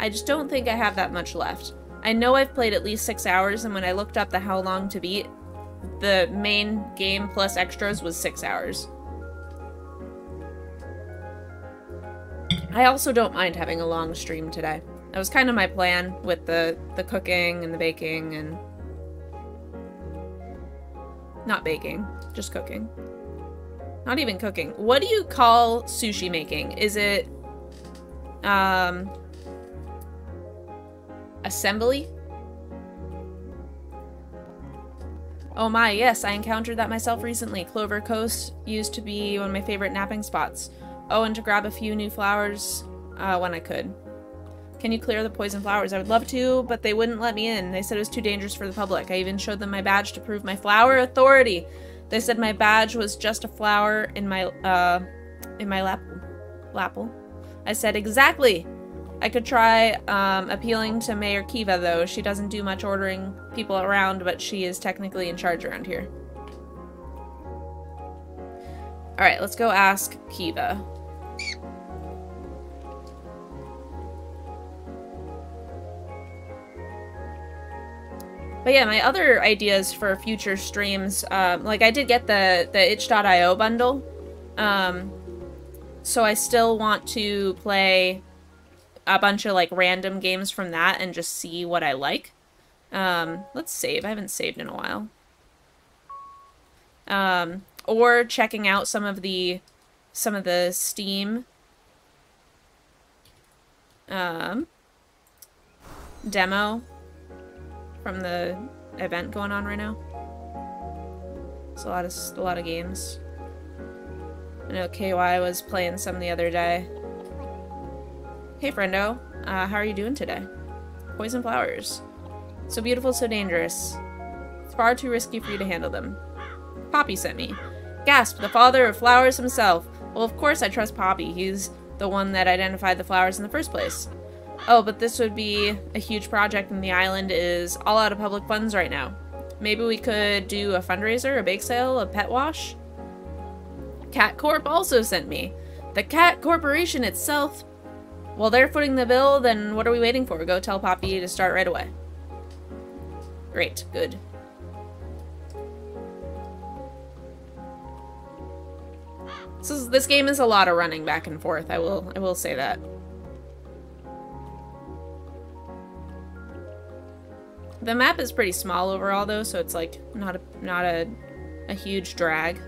I just don't think I have that much left. I know I've played at least six hours, and when I looked up the how long to beat, the main game plus extras was six hours. I also don't mind having a long stream today. That was kind of my plan with the, the cooking and the baking and... Not baking, just cooking. Not even cooking. What do you call sushi making? Is it... Um... Assembly? Oh my, yes, I encountered that myself recently. Clover Coast used to be one of my favorite napping spots. Oh, and to grab a few new flowers uh, when I could. Can you clear the poison flowers? I would love to, but they wouldn't let me in. They said it was too dangerous for the public. I even showed them my badge to prove my flower authority. They said my badge was just a flower in my, uh, in my lap, lapel. I said, exactly. I could try um, appealing to Mayor Kiva, though. She doesn't do much ordering people around, but she is technically in charge around here. Alright, let's go ask Kiva. But yeah, my other ideas for future streams, um, like I did get the, the itch.io bundle. Um, so I still want to play a bunch of like random games from that and just see what I like. Um, let's save. I haven't saved in a while. Um, or checking out some of the some of the Steam um, demo from the event going on right now. It's a lot of a lot of games. I know KY was playing some the other day. Hey friendo, uh, how are you doing today? Poison flowers. So beautiful, so dangerous. It's far too risky for you to handle them. Poppy sent me. Gasp, the father of flowers himself. Well, of course I trust Poppy. He's the one that identified the flowers in the first place. Oh, but this would be a huge project and the island is all out of public funds right now. Maybe we could do a fundraiser, a bake sale, a pet wash? Cat Corp also sent me. The Cat Corporation itself. Well, they're footing the bill, then what are we waiting for? Go tell Poppy to start right away. Great, good. Is, this game is a lot of running back and forth, I will I will say that. The map is pretty small overall though, so it's like not a not a a huge drag.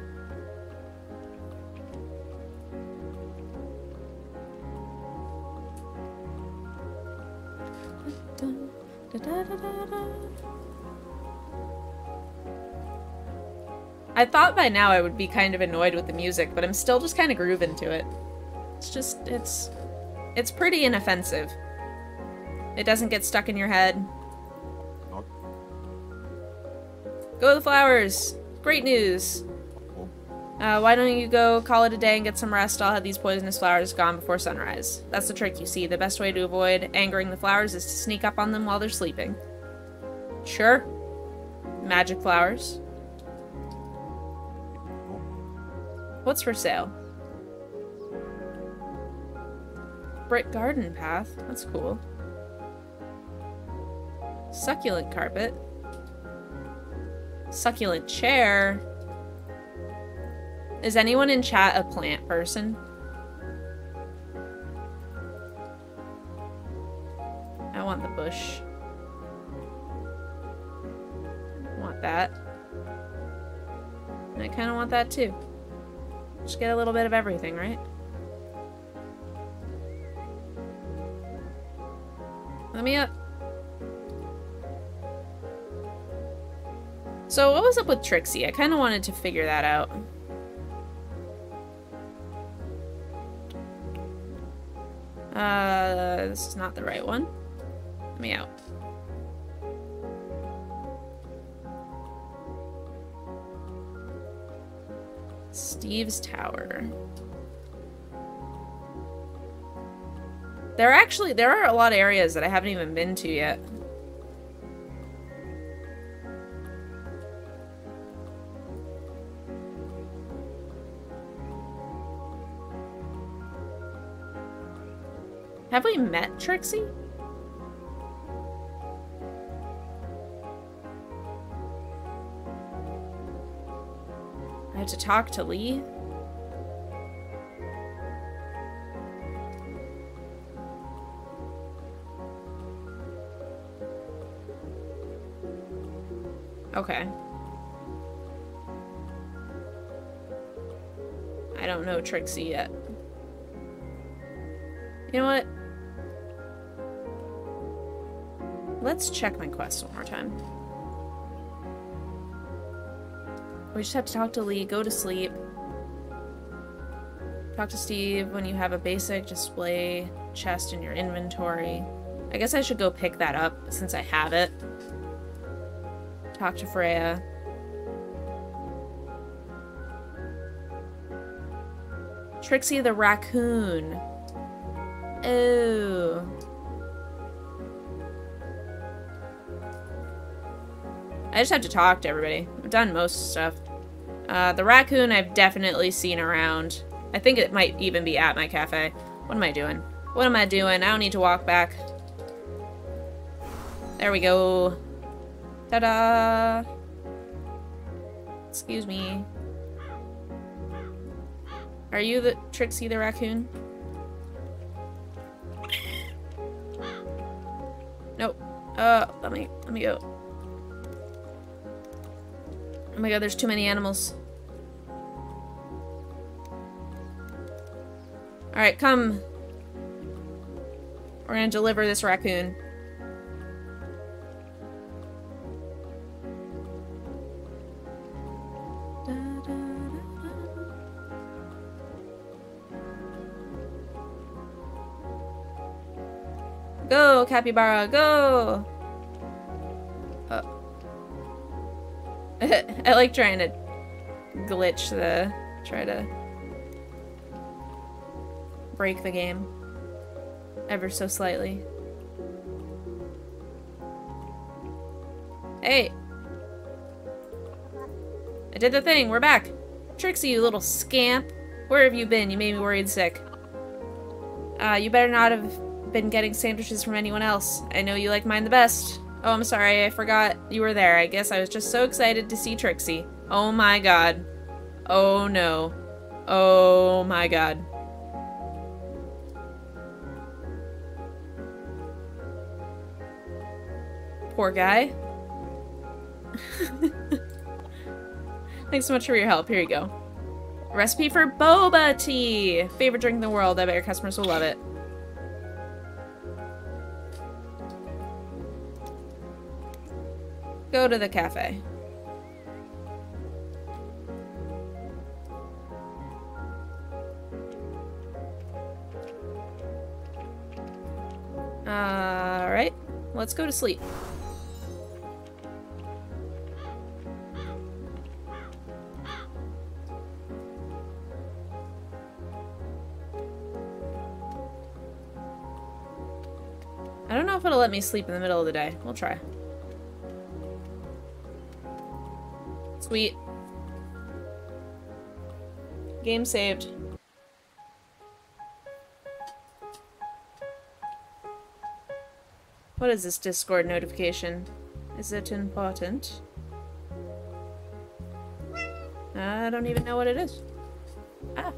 I thought by now I would be kind of annoyed with the music, but I'm still just kind of grooving to it. It's just, it's, it's pretty inoffensive. It doesn't get stuck in your head. Go to the flowers! Great news! Uh, why don't you go call it a day and get some rest? I'll have these poisonous flowers gone before sunrise. That's the trick, you see. The best way to avoid angering the flowers is to sneak up on them while they're sleeping. Sure. Magic flowers. What's for sale? Brick garden path. That's cool. Succulent carpet. Succulent chair. Is anyone in chat a plant person? I want the bush. I want that. And I kind of want that too. Just get a little bit of everything, right? Let me up. So what was up with Trixie? I kind of wanted to figure that out. Uh, this is not the right one. Let me out. Steve's Tower. There are actually, there are a lot of areas that I haven't even been to yet. Have we met Trixie? I have to talk to Lee? Okay. I don't know Trixie yet. You know what? Let's check my quest one more time. We just have to talk to Lee, go to sleep. Talk to Steve when you have a basic display chest in your inventory. I guess I should go pick that up since I have it. Talk to Freya. Trixie the raccoon. Oh. I just have to talk to everybody. I've done most stuff. Uh, the raccoon I've definitely seen around. I think it might even be at my cafe. What am I doing? What am I doing? I don't need to walk back. There we go. Ta-da! Excuse me. Are you the Trixie the raccoon? Uh, let me, let me go. Oh my god, there's too many animals. Alright, come. We're gonna deliver this raccoon. Go, capybara, go! Oh. I like trying to glitch the... try to break the game. Ever so slightly. Hey! I did the thing, we're back! Trixie, you little scamp! Where have you been? You made me worried sick. Uh, you better not have been getting sandwiches from anyone else. I know you like mine the best. Oh, I'm sorry, I forgot you were there. I guess I was just so excited to see Trixie. Oh my god. Oh no. Oh my god. Poor guy. Thanks so much for your help. Here you go. Recipe for boba tea! Favorite drink in the world. I bet your customers will love it. Go to the cafe. Alright, let's go to sleep. I don't know if it'll let me sleep in the middle of the day. We'll try. Sweet. Game saved. What is this Discord notification? Is it important? I don't even know what it is. Ah.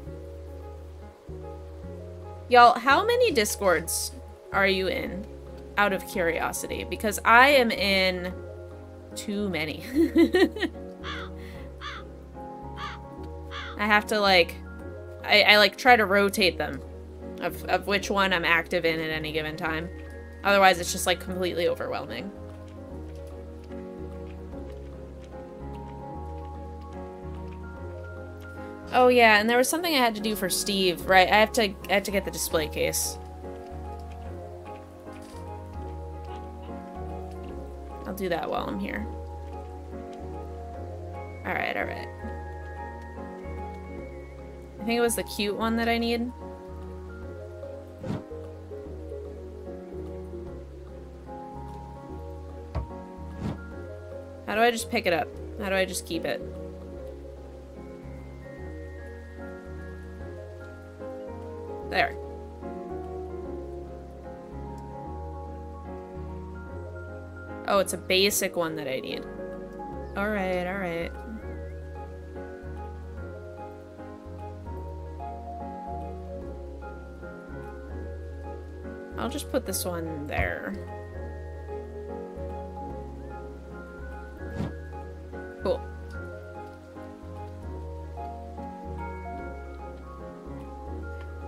Y'all, how many Discords are you in? Out of curiosity. Because I am in too many. I have to, like... I, I, like, try to rotate them. Of, of which one I'm active in at any given time. Otherwise, it's just, like, completely overwhelming. Oh yeah, and there was something I had to do for Steve, right? I have to I have to get the display case. I'll do that while I'm here. Alright, alright. I think it was the cute one that I need. How do I just pick it up? How do I just keep it? There. Oh, it's a basic one that I need. Alright, alright. I'll just put this one there. Cool.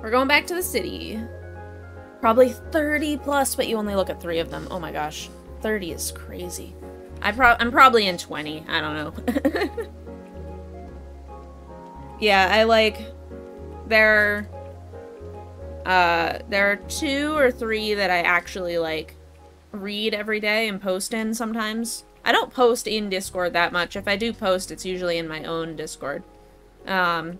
We're going back to the city. Probably 30 plus, but you only look at three of them. Oh my gosh. 30 is crazy. I pro I'm probably in 20. I don't know. yeah, I like... There... Uh, there are two or three that I actually, like, read every day and post in sometimes. I don't post in Discord that much. If I do post, it's usually in my own Discord. Um,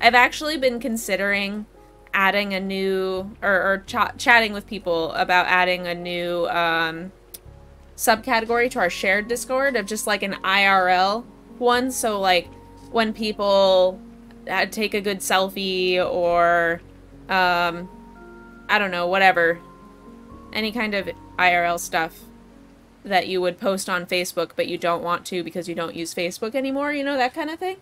I've actually been considering adding a new or, or ch chatting with people about adding a new um, subcategory to our shared Discord of just like an IRL one. So like when people uh, take a good selfie or um, I don't know, whatever, any kind of IRL stuff that you would post on Facebook but you don't want to because you don't use Facebook anymore, you know, that kind of thing.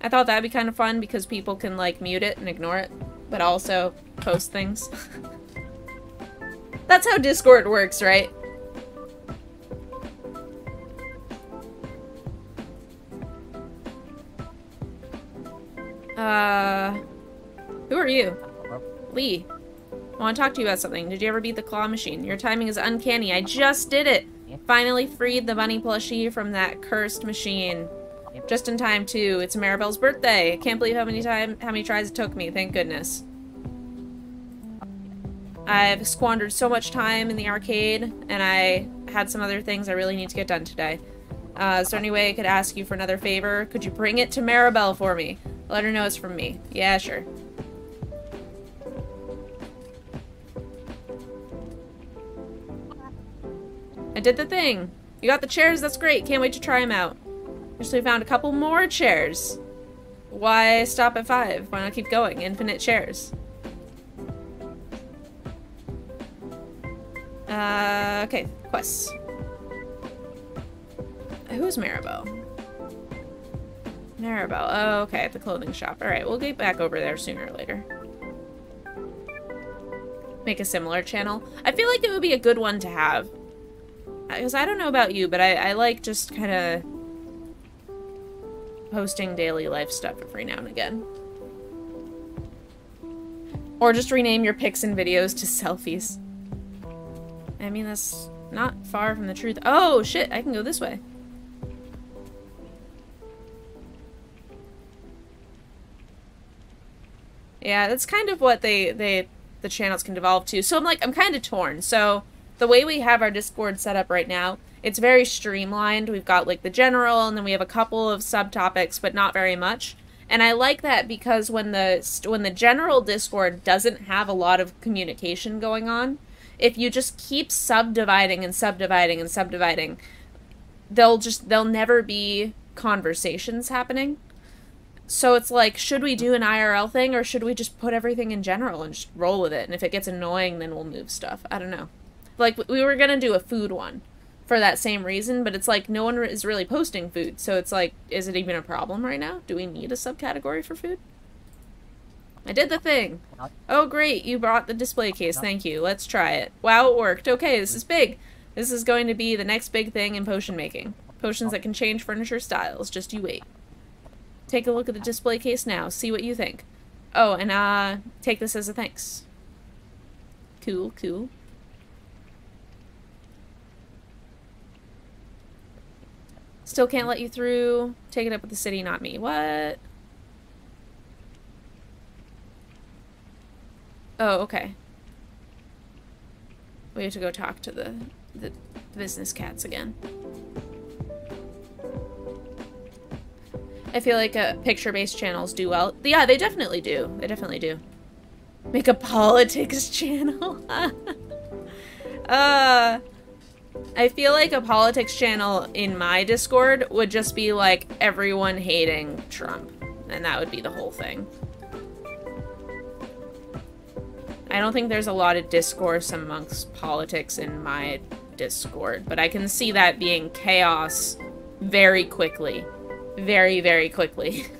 I thought that'd be kind of fun because people can like mute it and ignore it, but also post things. That's how Discord works, right? Uh, who are you? Lee. I want to talk to you about something. Did you ever beat the claw machine? Your timing is uncanny. I just did it! Finally freed the bunny plushie from that cursed machine. Just in time, too. It's Maribel's birthday. I can't believe how many time, how many tries it took me. Thank goodness. I've squandered so much time in the arcade, and I had some other things I really need to get done today. Uh, is there any way I could ask you for another favor? Could you bring it to Maribel for me? Let her know it's from me. Yeah, sure. I did the thing. You got the chairs? That's great. Can't wait to try them out. Actually we found a couple more chairs. Why stop at five? Why not keep going? Infinite chairs. Uh, okay, quests. Who's Maribel? Maribel. Oh, okay, at the clothing shop. Alright, we'll get back over there sooner or later. Make a similar channel. I feel like it would be a good one to have. Because I don't know about you, but I, I like just kind of posting daily life stuff every now and again. Or just rename your pics and videos to selfies. I mean, that's not far from the truth. Oh, shit, I can go this way. Yeah, that's kind of what they, they the channels can devolve to. So I'm like, I'm kind of torn. So the way we have our Discord set up right now, it's very streamlined. We've got like the general, and then we have a couple of subtopics, but not very much. And I like that because when the when the general Discord doesn't have a lot of communication going on, if you just keep subdividing and subdividing and subdividing, they'll just they'll never be conversations happening. so it's like, should we do an IRL thing or should we just put everything in general and just roll with it? And if it gets annoying, then we'll move stuff. I don't know. Like, we were gonna do a food one for that same reason, but it's like no one is really posting food. So it's like, is it even a problem right now? Do we need a subcategory for food? I did the thing. Oh, great. You brought the display case. Thank you. Let's try it. Wow, it worked. Okay, this is big. This is going to be the next big thing in potion making. Potions that can change furniture styles. Just you wait. Take a look at the display case now. See what you think. Oh, and uh, take this as a thanks. Cool, cool. Still can't let you through. Take it up with the city, not me. What? Oh, okay. We have to go talk to the, the business cats again. I feel like uh, picture-based channels do well. Yeah, they definitely do. They definitely do. Make a politics channel. uh, I feel like a politics channel in my Discord would just be like everyone hating Trump. And that would be the whole thing. I don't think there's a lot of discourse amongst politics in my Discord, but I can see that being chaos very quickly very, very quickly.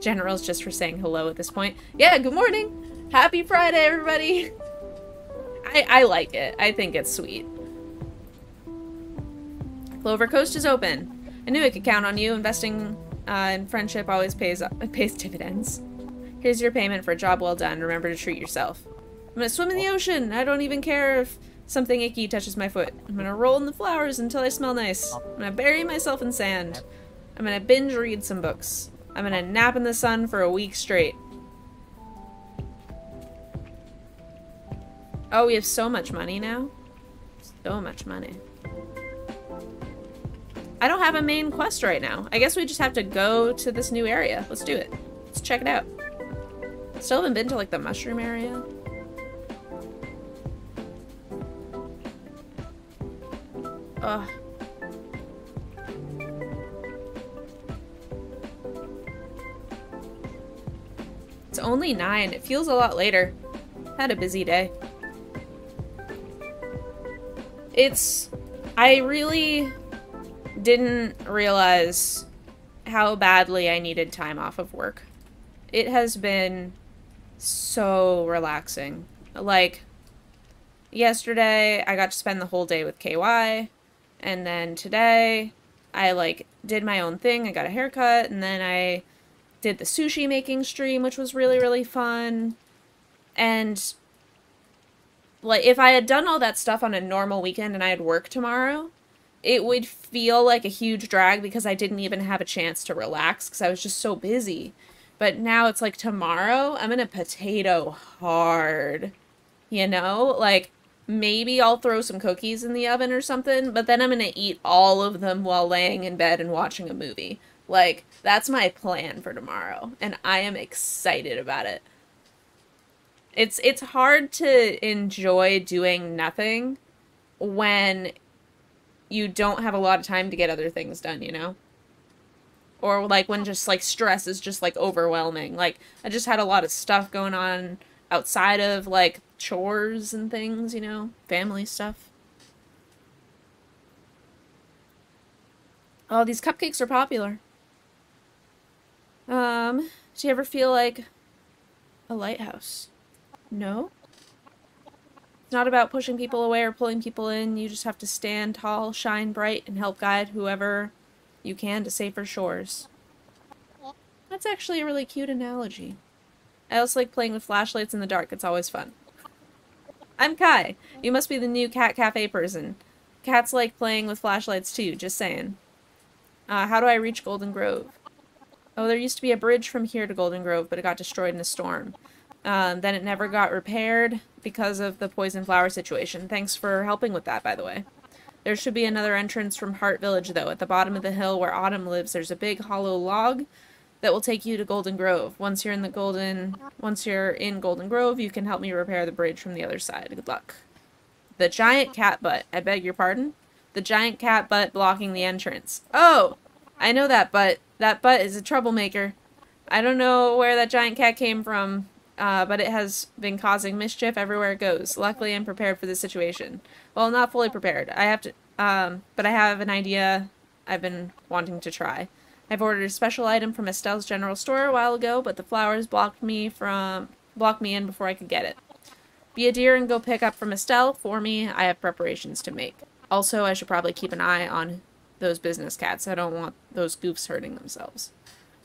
General's just for saying hello at this point. Yeah, good morning! Happy Friday, everybody! I, I like it. I think it's sweet. Clover Coast is open. I knew I could count on you. Investing uh, in friendship always pays, pays dividends. Here's your payment for a job well done. Remember to treat yourself. I'm gonna swim in the ocean. I don't even care if Something icky touches my foot. I'm gonna roll in the flowers until I smell nice. I'm gonna bury myself in sand. I'm gonna binge read some books. I'm gonna nap in the sun for a week straight. Oh, we have so much money now. So much money. I don't have a main quest right now. I guess we just have to go to this new area. Let's do it. Let's check it out. Still haven't been to like the mushroom area. Ugh. It's only 9. It feels a lot later. Had a busy day. It's... I really didn't realize how badly I needed time off of work. It has been so relaxing. Like, yesterday I got to spend the whole day with KY. And then today, I like did my own thing. I got a haircut, and then I did the sushi making stream, which was really really fun. And like if I had done all that stuff on a normal weekend and I had work tomorrow, it would feel like a huge drag because I didn't even have a chance to relax because I was just so busy. But now it's like tomorrow I'm gonna potato hard. You know? Like maybe I'll throw some cookies in the oven or something, but then I'm gonna eat all of them while laying in bed and watching a movie. Like, that's my plan for tomorrow, and I am excited about it. It's it's hard to enjoy doing nothing when you don't have a lot of time to get other things done, you know? Or like when just like stress is just like overwhelming. Like I just had a lot of stuff going on outside of like chores and things, you know, family stuff. Oh, these cupcakes are popular. Um, do you ever feel like a lighthouse? No? It's not about pushing people away or pulling people in. You just have to stand tall, shine bright, and help guide whoever you can to safer shores. That's actually a really cute analogy. I also like playing with flashlights in the dark. It's always fun. I'm Kai. You must be the new cat cafe person. Cats like playing with flashlights too, just saying. Uh, how do I reach Golden Grove? Oh, there used to be a bridge from here to Golden Grove, but it got destroyed in a storm. Um, then it never got repaired because of the poison flower situation. Thanks for helping with that, by the way. There should be another entrance from Heart Village, though. At the bottom of the hill where Autumn lives, there's a big hollow log that will take you to Golden Grove. Once you're in the Golden, once you're in Golden Grove, you can help me repair the bridge from the other side. Good luck. The giant cat butt. I beg your pardon? The giant cat butt blocking the entrance. Oh! I know that butt. That butt is a troublemaker. I don't know where that giant cat came from, uh, but it has been causing mischief everywhere it goes. Luckily, I'm prepared for this situation. Well, not fully prepared. I have to, um, but I have an idea I've been wanting to try. I've ordered a special item from Estelle's general store a while ago, but the flowers blocked me from blocked me in before I could get it. Be a dear and go pick up from Estelle for me. I have preparations to make. Also, I should probably keep an eye on those business cats. I don't want those goofs hurting themselves.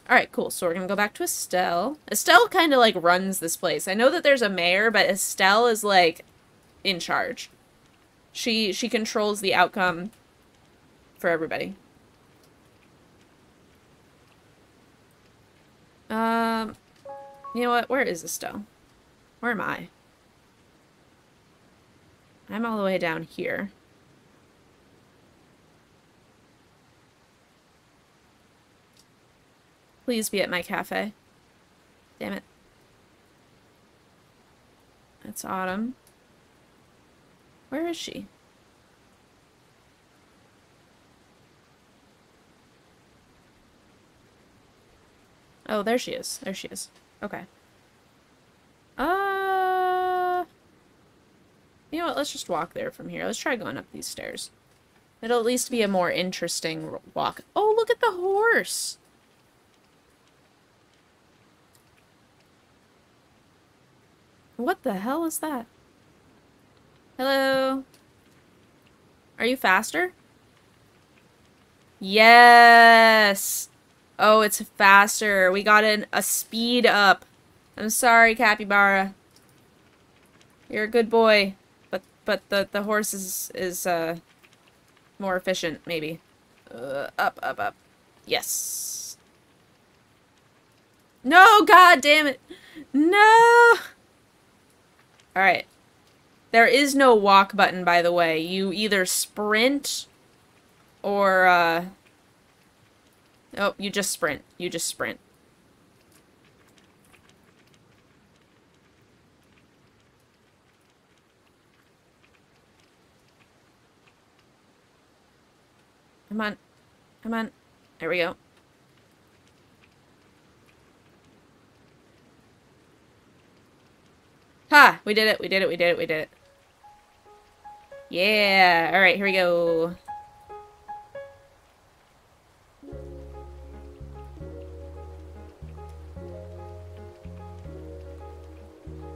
Alright, cool. So we're going to go back to Estelle. Estelle kind of, like, runs this place. I know that there's a mayor, but Estelle is, like, in charge. She, she controls the outcome for everybody. Um, you know what? Where is Estelle? Where am I? I'm all the way down here. Please be at my cafe. Damn it. That's Autumn. Where is she? Oh, there she is. There she is. Okay. Uh... You know what? Let's just walk there from here. Let's try going up these stairs. It'll at least be a more interesting walk. Oh, look at the horse! What the hell is that? Hello? Are you faster? Yes! Oh, it's faster. We got an, a speed up. I'm sorry, Capybara. You're a good boy. But but the, the horse is, is uh, more efficient, maybe. Uh, up, up, up. Yes. No, god damn it. No! Alright. There is no walk button, by the way. You either sprint or, uh... Oh, you just sprint. You just sprint. Come on. Come on. There we go. Ha! We did it, we did it, we did it, we did it. Yeah! Alright, here we go.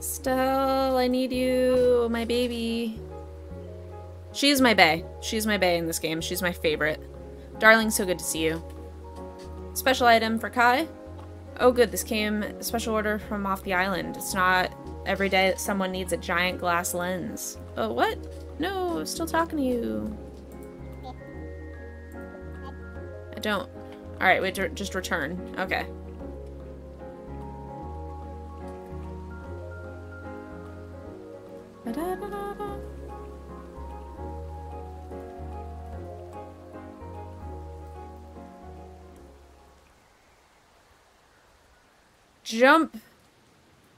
Stell, I need you, my baby. She's my bae. She's my bae in this game. She's my favorite. Darling, so good to see you. Special item for Kai. Oh good, this came special order from off the island. It's not every day that someone needs a giant glass lens. Oh, what? No, I'm still talking to you. I don't. Alright, wait, just return. Okay. Jump.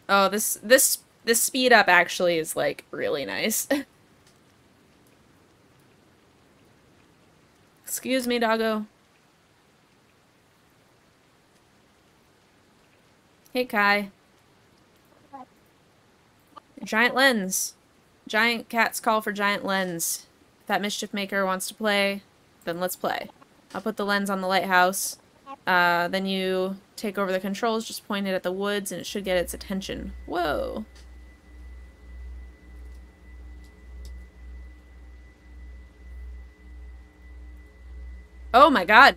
Oh, this this this speed up actually is like really nice. Excuse me, doggo. Hey, Kai. Giant lens. Giant cats call for giant lens. If that mischief maker wants to play, then let's play. I'll put the lens on the lighthouse. Uh, then you take over the controls, just point it at the woods, and it should get its attention. Whoa. Oh my god.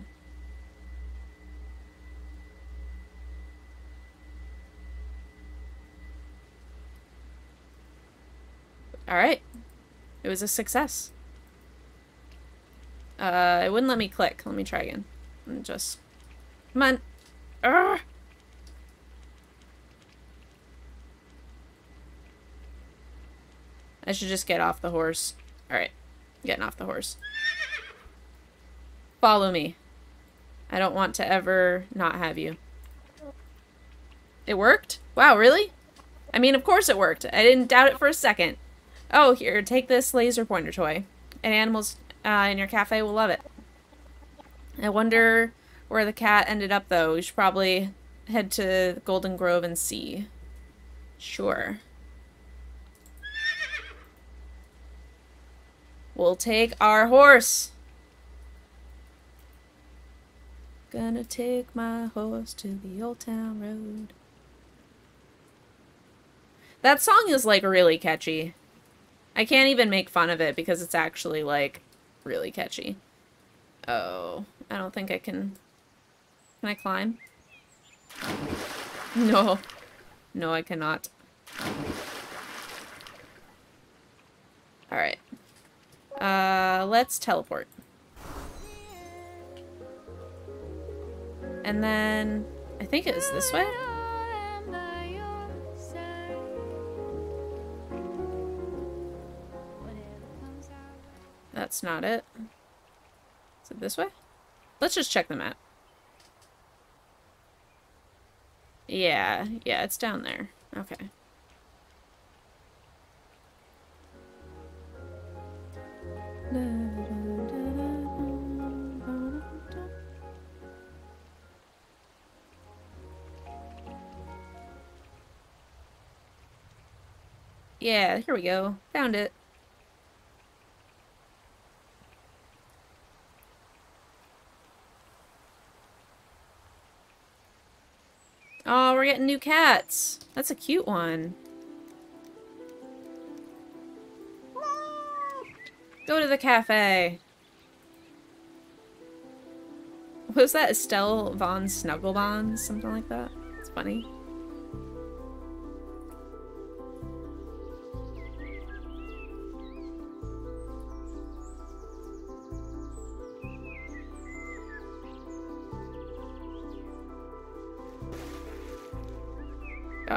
Alright. It was a success. Uh, it wouldn't let me click. Let me try again. And just... Come on. Urgh. I should just get off the horse. Alright. Getting off the horse. Follow me. I don't want to ever not have you. It worked? Wow, really? I mean, of course it worked. I didn't doubt it for a second. Oh, here, take this laser pointer toy. And animals uh, in your cafe will love it. I wonder where the cat ended up, though. We should probably head to Golden Grove and see. Sure. We'll take our horse. Gonna take my horse to the old town road. That song is like really catchy. I can't even make fun of it because it's actually like really catchy. Oh, I don't think I can. Can I climb? No. No, I cannot. Alright. Uh, let's teleport. And then, I think it was this way? That's not it. Is it this way? Let's just check the map. Yeah, yeah, it's down there. Okay. Yeah, here we go. Found it. Oh, we're getting new cats. That's a cute one. Go to the cafe. Was that Estelle von Snugglebonds? Something like that? It's funny.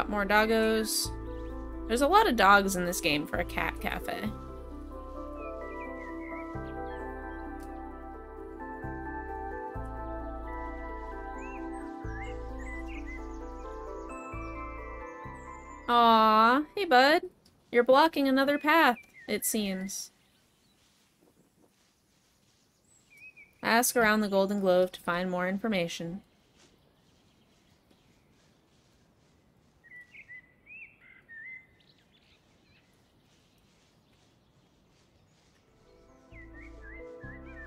Got more doggos. There's a lot of dogs in this game for a cat cafe. Aw, hey bud. You're blocking another path, it seems. Ask around the Golden Grove to find more information.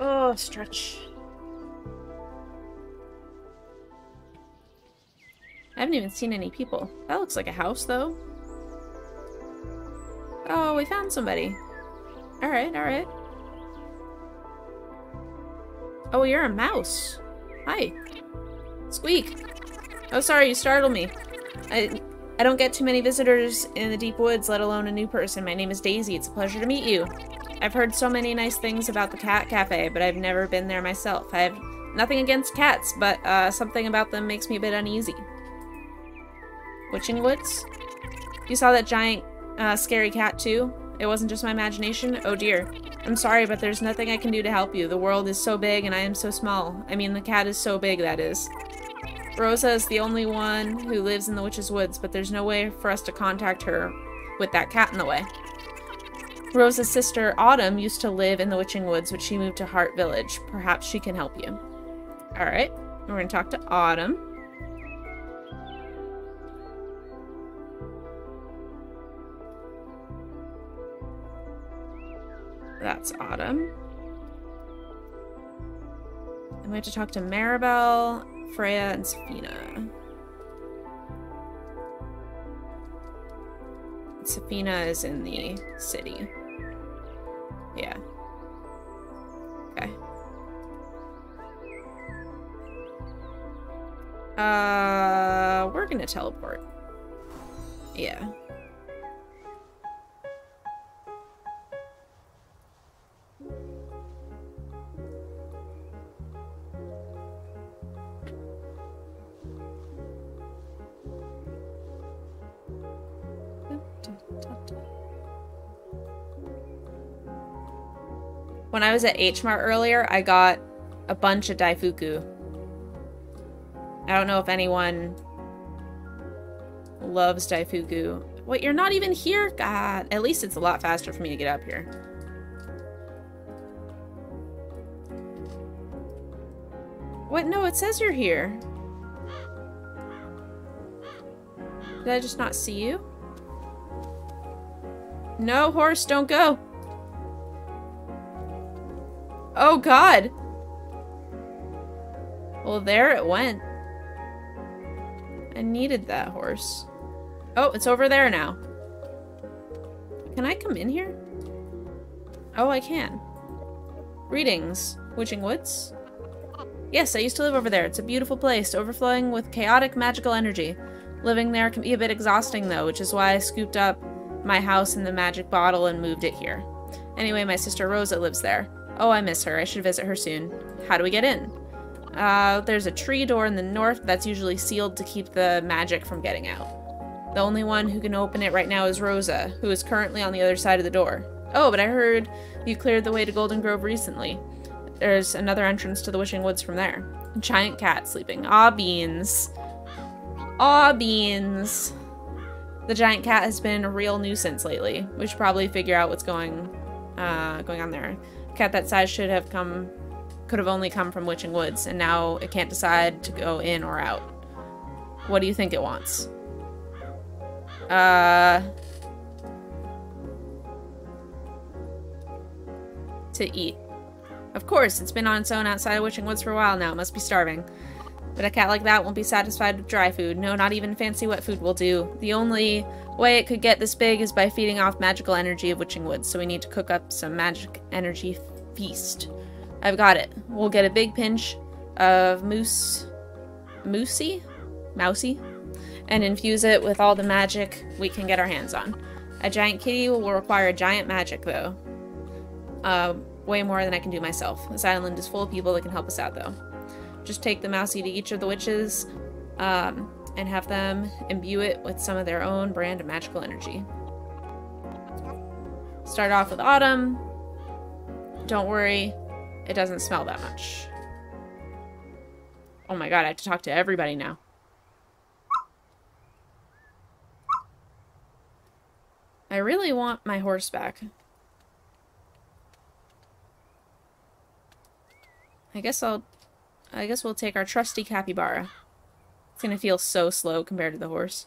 Oh, stretch. I haven't even seen any people. That looks like a house, though. Oh, we found somebody. Alright, alright. Oh, you're a mouse. Hi. Squeak. Oh, sorry, you startled me. I, I don't get too many visitors in the deep woods, let alone a new person. My name is Daisy. It's a pleasure to meet you. I've heard so many nice things about the cat cafe, but I've never been there myself. I have nothing against cats, but uh, something about them makes me a bit uneasy. Witching Woods? You saw that giant, uh, scary cat too? It wasn't just my imagination? Oh dear. I'm sorry, but there's nothing I can do to help you. The world is so big and I am so small. I mean, the cat is so big, that is. Rosa is the only one who lives in the Witch's Woods, but there's no way for us to contact her with that cat in the way. Rosa's sister, Autumn, used to live in the Witching Woods, but she moved to Heart Village. Perhaps she can help you. Alright, we're gonna talk to Autumn. That's Autumn. And we have to talk to Maribel, Freya, and Safina. Safina is in the city. Yeah. Okay. Uh, we're gonna teleport. Yeah. When I was at H Mart earlier, I got a bunch of Daifuku. I don't know if anyone loves Daifuku. Wait, you're not even here? God, at least it's a lot faster for me to get up here. What? No, it says you're here. Did I just not see you? No, horse, don't go. Oh, God. Well, there it went. I needed that horse. Oh, it's over there now. Can I come in here? Oh, I can. Greetings, Witching Woods. Yes, I used to live over there. It's a beautiful place, overflowing with chaotic magical energy. Living there can be a bit exhausting, though, which is why I scooped up my house in the magic bottle and moved it here. Anyway, my sister Rosa lives there. Oh, I miss her. I should visit her soon. How do we get in? Uh, there's a tree door in the north that's usually sealed to keep the magic from getting out. The only one who can open it right now is Rosa, who is currently on the other side of the door. Oh, but I heard you cleared the way to Golden Grove recently. There's another entrance to the Witching Woods from there. A giant cat sleeping. Ah, beans. Ah, beans. The giant cat has been a real nuisance lately. We should probably figure out what's going uh, going on there. Cat that size should have come could have only come from Witching Woods, and now it can't decide to go in or out. What do you think it wants? Uh, to eat. Of course, it's been on its own outside of Witching Woods for a while now. It must be starving. But a cat like that won't be satisfied with dry food. No, not even fancy wet food will do. The only way it could get this big is by feeding off magical energy of Witching Woods, so we need to cook up some magic energy feast. I've got it. We'll get a big pinch of moose... Moosey? Mousy? and infuse it with all the magic we can get our hands on. A giant kitty will require a giant magic, though. Uh, way more than I can do myself. This island is full of people that can help us out, though. Just take the mousey to each of the witches, um, and have them imbue it with some of their own brand of magical energy. Start off with Autumn. Don't worry, it doesn't smell that much. Oh my god, I have to talk to everybody now. I really want my horse back. I guess I'll... I guess we'll take our trusty capybara. It's gonna feel so slow compared to the horse.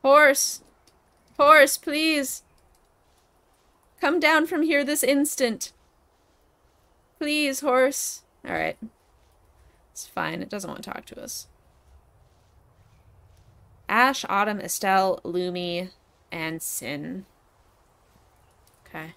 Horse! Horse, please! Come down from here this instant! Please, horse. Alright. It's fine. It doesn't want to talk to us. Ash, Autumn, Estelle, Lumi, and Sin. Okay.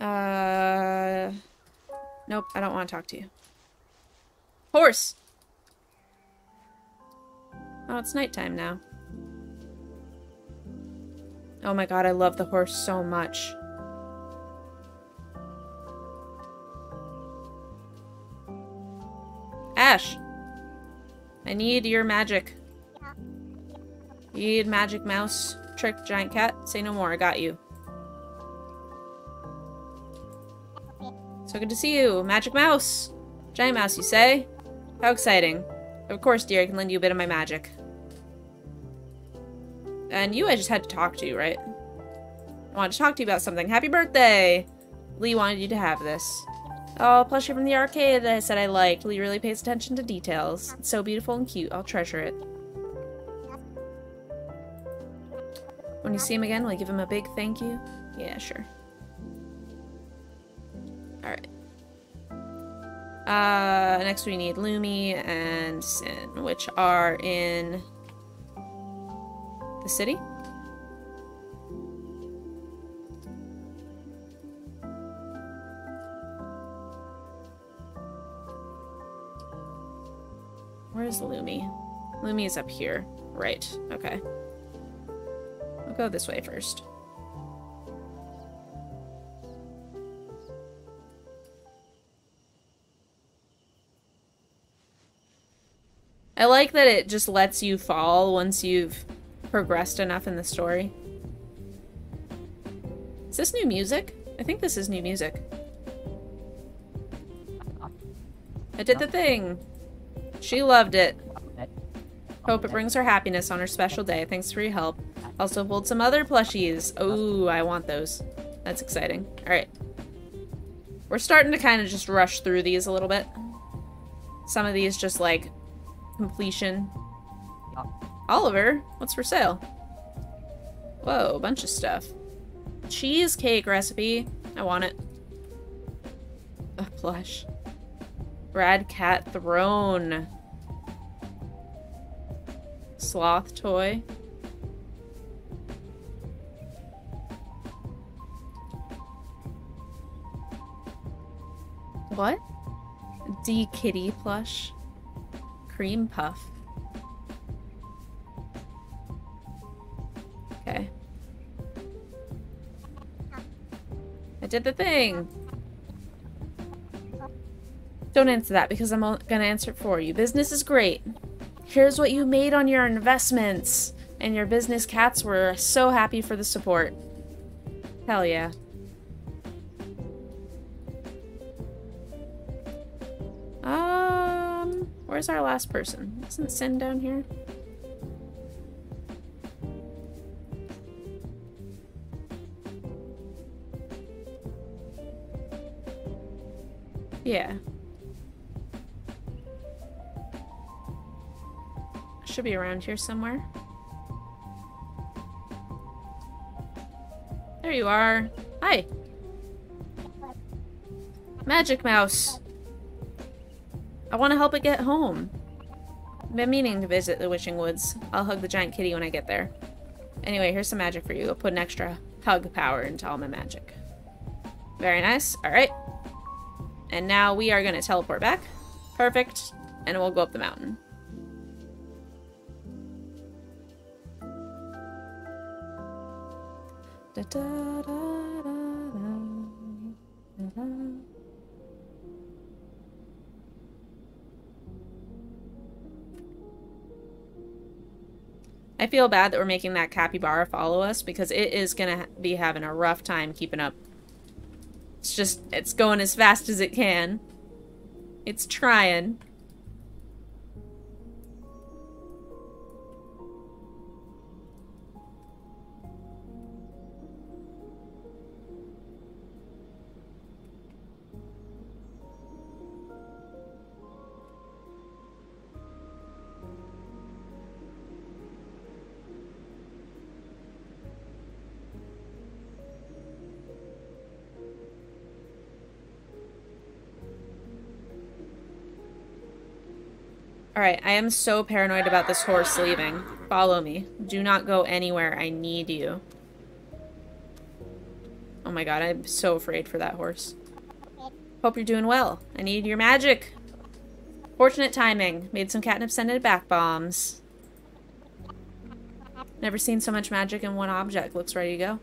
Uh, nope, I don't want to talk to you. Horse! Oh, it's nighttime now. Oh my god, I love the horse so much. Ash! I need your magic. You need magic mouse, trick giant cat? Say no more, I got you. So good to see you. Magic mouse. Giant mouse, you say? How exciting. Of course, dear, I can lend you a bit of my magic. And you I just had to talk to, you, right? I wanted to talk to you about something. Happy birthday! Lee wanted you to have this. Oh, plushie from the arcade that I said I liked. Lee really pays attention to details. It's so beautiful and cute. I'll treasure it. When you see him again, will you give him a big thank you? Yeah, sure. Alright. Uh, next we need Lumi and Sin, which are in the city. Where is Lumi? Lumi is up here. Right. Okay. I'll go this way first. I like that it just lets you fall once you've progressed enough in the story. Is this new music? I think this is new music. I did the thing. She loved it. Hope it brings her happiness on her special day. Thanks for your help. Also pulled some other plushies. Oh, I want those. That's exciting. Alright. We're starting to kind of just rush through these a little bit. Some of these just like completion. Oliver, what's for sale? Whoa, a bunch of stuff. Cheesecake recipe. I want it. A plush. Rad Cat Throne. Sloth toy. What? D Kitty plush. Cream puff. Did the thing. Don't answer that because I'm gonna answer it for you. Business is great. Here's what you made on your investments. And your business cats were so happy for the support. Hell yeah. Um, where's our last person? Isn't Sin down here? Yeah. Should be around here somewhere. There you are. Hi. Magic Mouse. I want to help it get home. I've been meaning to visit the Witching Woods. I'll hug the giant kitty when I get there. Anyway, here's some magic for you. I'll put an extra hug power into all my magic. Very nice. Alright. And now we are going to teleport back. Perfect. And we'll go up the mountain. Da, da, da, I feel bad that we're making that capybara follow us because it is going to be having a rough time keeping up it's just, it's going as fast as it can. It's trying. Alright, I am so paranoid about this horse leaving. Follow me. Do not go anywhere. I need you. Oh my god, I'm so afraid for that horse. Hope you're doing well. I need your magic. Fortunate timing. Made some catnip scented back bombs. Never seen so much magic in one object. Looks ready to go.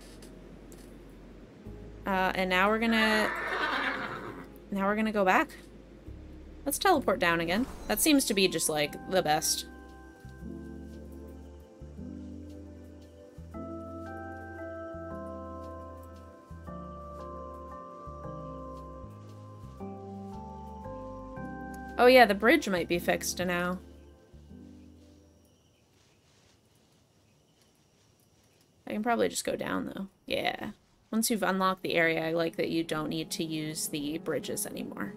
Uh, and now we're gonna... Now we're gonna go back. Let's teleport down again. That seems to be just, like, the best. Oh yeah, the bridge might be fixed now. I can probably just go down, though. Yeah. Once you've unlocked the area, I like that you don't need to use the bridges anymore.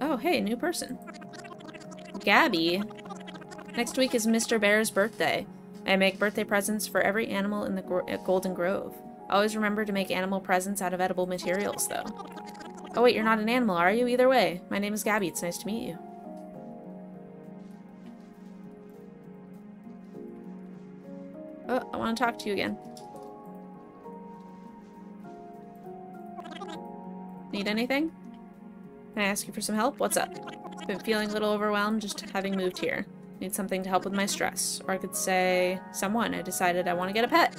Oh, hey, new person. Gabby. Next week is Mr. Bear's birthday. I make birthday presents for every animal in the Gro Golden Grove. Always remember to make animal presents out of edible materials, though. Oh wait, you're not an animal, are you? Either way. My name is Gabby. It's nice to meet you. Oh, I want to talk to you again. Need anything? Can I ask you for some help? What's up? I've Been feeling a little overwhelmed just having moved here. Need something to help with my stress. Or I could say, someone. I decided I want to get a pet.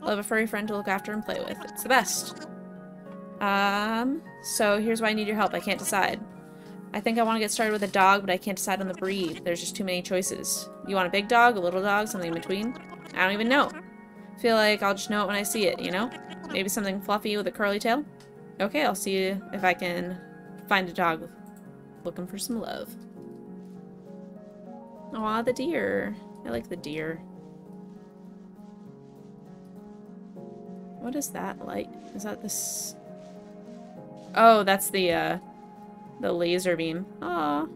I'll have a furry friend to look after and play with. It's the best. Um, so here's why I need your help. I can't decide. I think I want to get started with a dog, but I can't decide on the breed. There's just too many choices. You want a big dog, a little dog, something in between? I don't even know. Feel like I'll just know it when I see it, you know? Maybe something fluffy with a curly tail? Okay, I'll see if I can find a dog looking for some love. Aw, the deer. I like the deer. What is that light? Is that this... Oh, that's the, uh, the laser beam. Aw.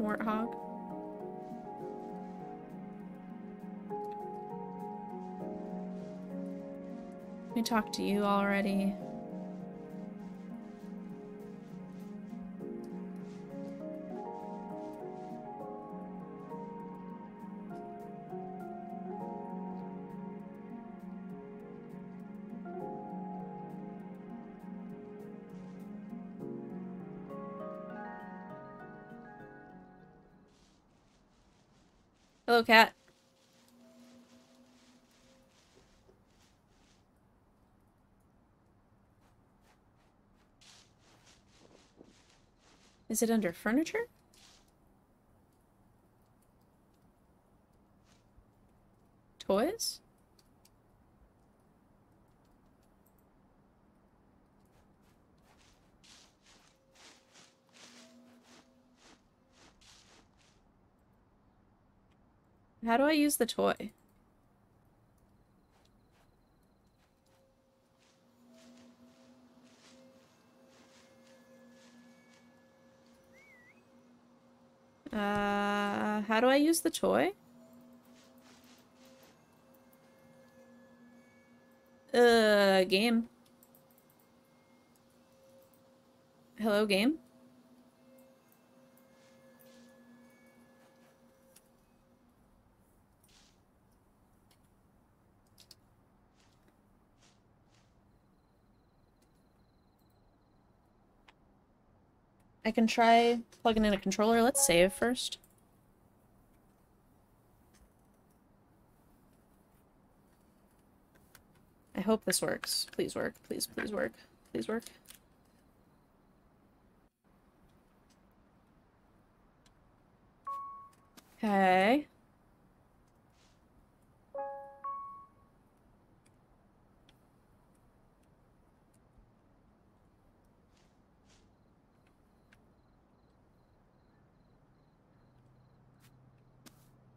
Warthog. Let me talk to you already. Hello, cat. Is it under furniture? Toys? How do I use the toy? Uh, how do I use the toy? Uh, game. Hello, game? I can try plugging in a controller. Let's save first. I hope this works. Please work. Please, please work. Please work. Okay.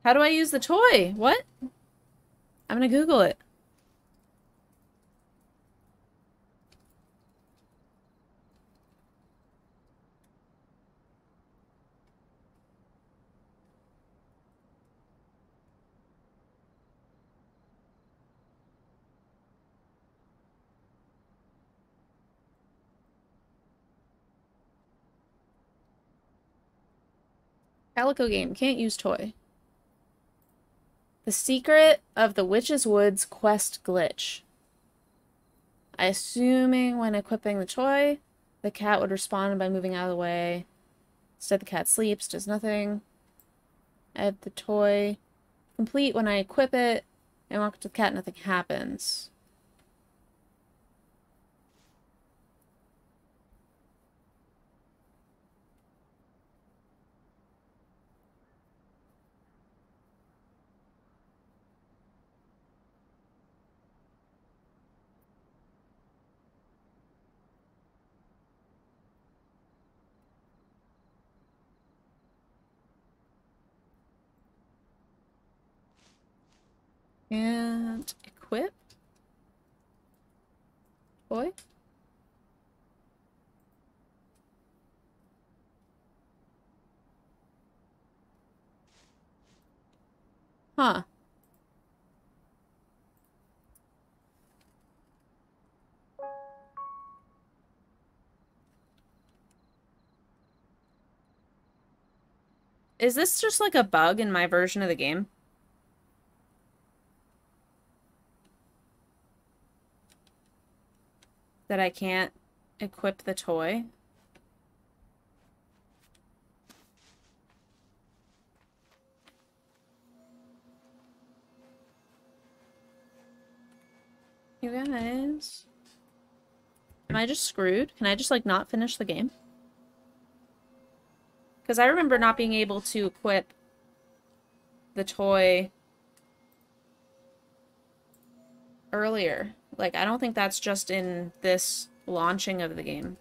How do I use the toy? What? I'm gonna Google it. Calico game. Can't use toy. The secret of the Witch's Woods quest glitch. I assuming when equipping the toy, the cat would respond by moving out of the way. Instead, the cat sleeps, does nothing. Have the toy complete when I equip it, and walk to the cat, nothing happens. And equip. Boy. Huh. Is this just like a bug in my version of the game? That I can't equip the toy. You guys. Am I just screwed? Can I just, like, not finish the game? Because I remember not being able to equip the toy earlier. Like, I don't think that's just in this launching of the game.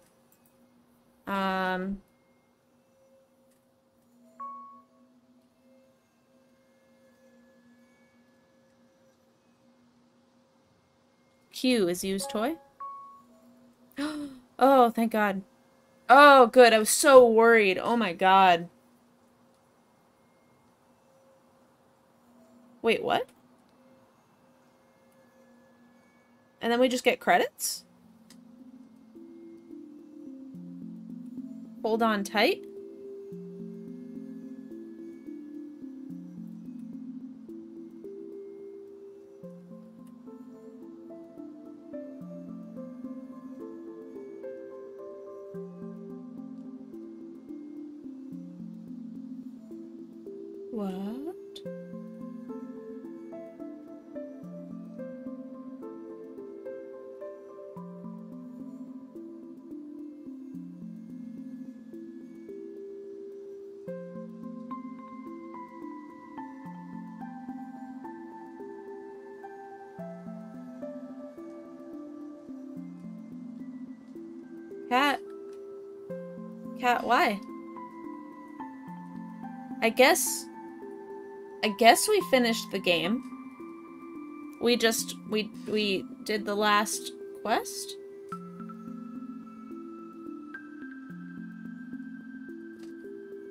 Um... Q is used toy. oh, thank God. Oh, good. I was so worried. Oh my god. Wait, what? And then we just get credits? Hold on tight? Why? I guess... I guess we finished the game. We just... We, we did the last quest?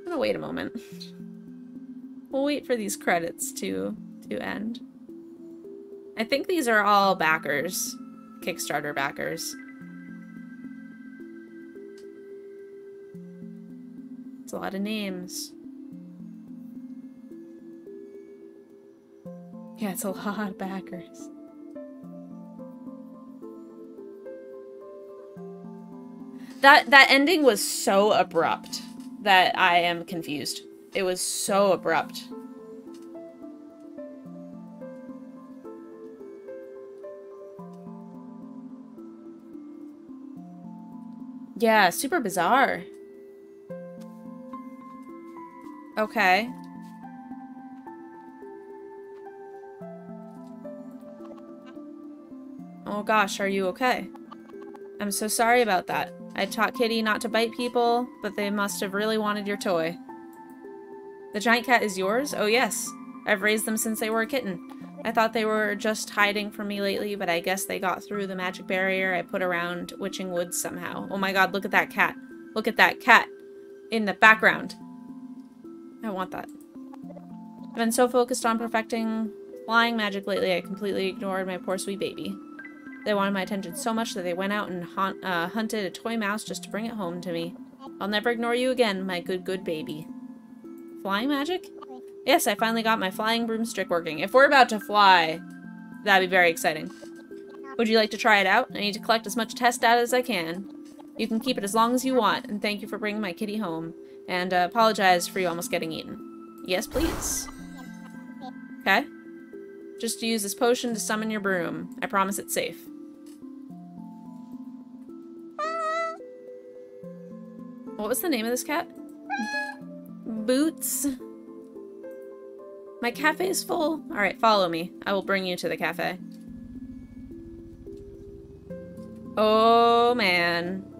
I'm gonna wait a moment. we'll wait for these credits to to end. I think these are all backers. Kickstarter backers. A lot of names. Yeah, it's a lot of backers. That that ending was so abrupt that I am confused. It was so abrupt. Yeah, super bizarre. Okay. Oh gosh, are you okay? I'm so sorry about that. I taught Kitty not to bite people, but they must have really wanted your toy. The giant cat is yours? Oh yes. I've raised them since they were a kitten. I thought they were just hiding from me lately, but I guess they got through the magic barrier I put around Witching Woods somehow. Oh my god, look at that cat. Look at that cat in the background. I want that. I've been so focused on perfecting flying magic lately, I completely ignored my poor sweet baby. They wanted my attention so much that they went out and haunt, uh, hunted a toy mouse just to bring it home to me. I'll never ignore you again, my good, good baby. Flying magic? Yes, I finally got my flying broomstick working. If we're about to fly, that'd be very exciting. Would you like to try it out? I need to collect as much test data as I can. You can keep it as long as you want, and thank you for bringing my kitty home. And uh, apologize for you almost getting eaten. Yes, please. Okay. Just use this potion to summon your broom. I promise it's safe. What was the name of this cat? Boots. My cafe is full. Alright, follow me. I will bring you to the cafe. Oh, man.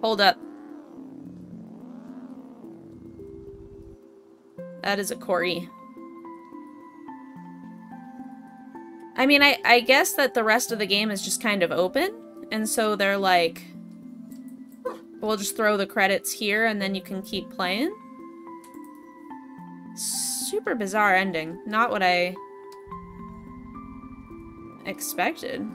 Hold up. That is a Corey. I mean, I, I guess that the rest of the game is just kind of open. And so they're like, we'll just throw the credits here and then you can keep playing. Super bizarre ending. Not what I expected.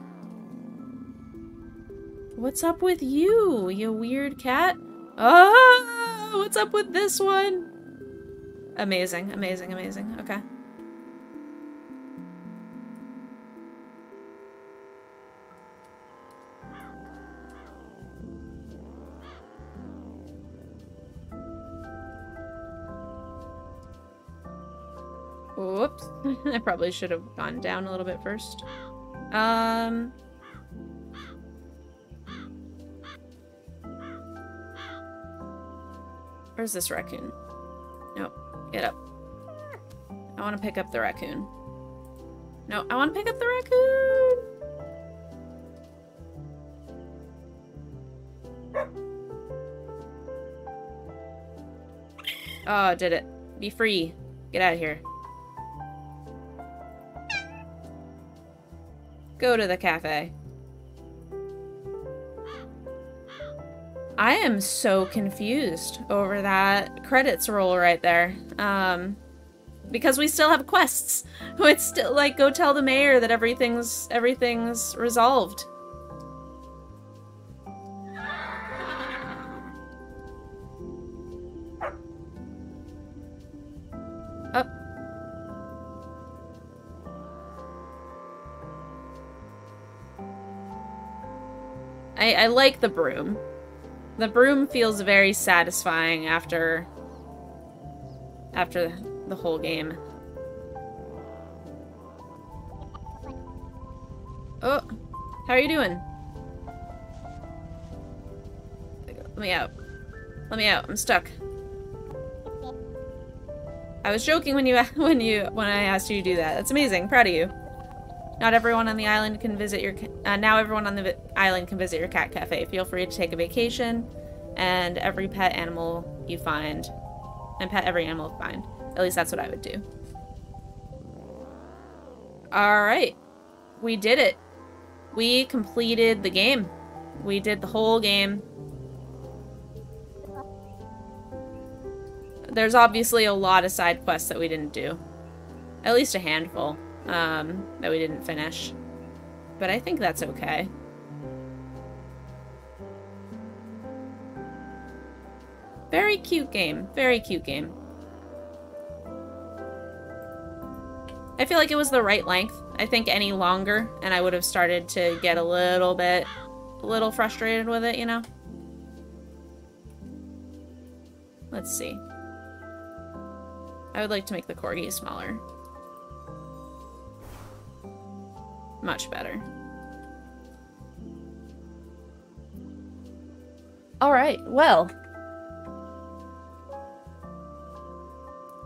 What's up with you, you weird cat? Oh, what's up with this one? Amazing, amazing, amazing. Okay. Whoops. I probably should have gone down a little bit first. Um... Where's this raccoon? Nope. Get up. I want to pick up the raccoon. No, I want to pick up the raccoon! Oh, did it. Be free. Get out of here. Go to the cafe. I am so confused over that credits roll right there. Um, because we still have quests. It's still like go tell the mayor that everything's everything's resolved. Up. I, I like the broom. The broom feels very satisfying after after the whole game. Oh, how are you doing? Let me out. Let me out. I'm stuck. I was joking when you when you when I asked you to do that. That's amazing. Proud of you. Not everyone on the island can visit your. Uh, now everyone on the island can visit your cat cafe. Feel free to take a vacation, and every pet animal you find, and pet every animal you find. At least that's what I would do. All right, we did it. We completed the game. We did the whole game. There's obviously a lot of side quests that we didn't do. At least a handful um, that we didn't finish. But I think that's okay. Very cute game. Very cute game. I feel like it was the right length. I think any longer, and I would have started to get a little bit, a little frustrated with it, you know? Let's see. I would like to make the corgi smaller. Much better. Alright, well.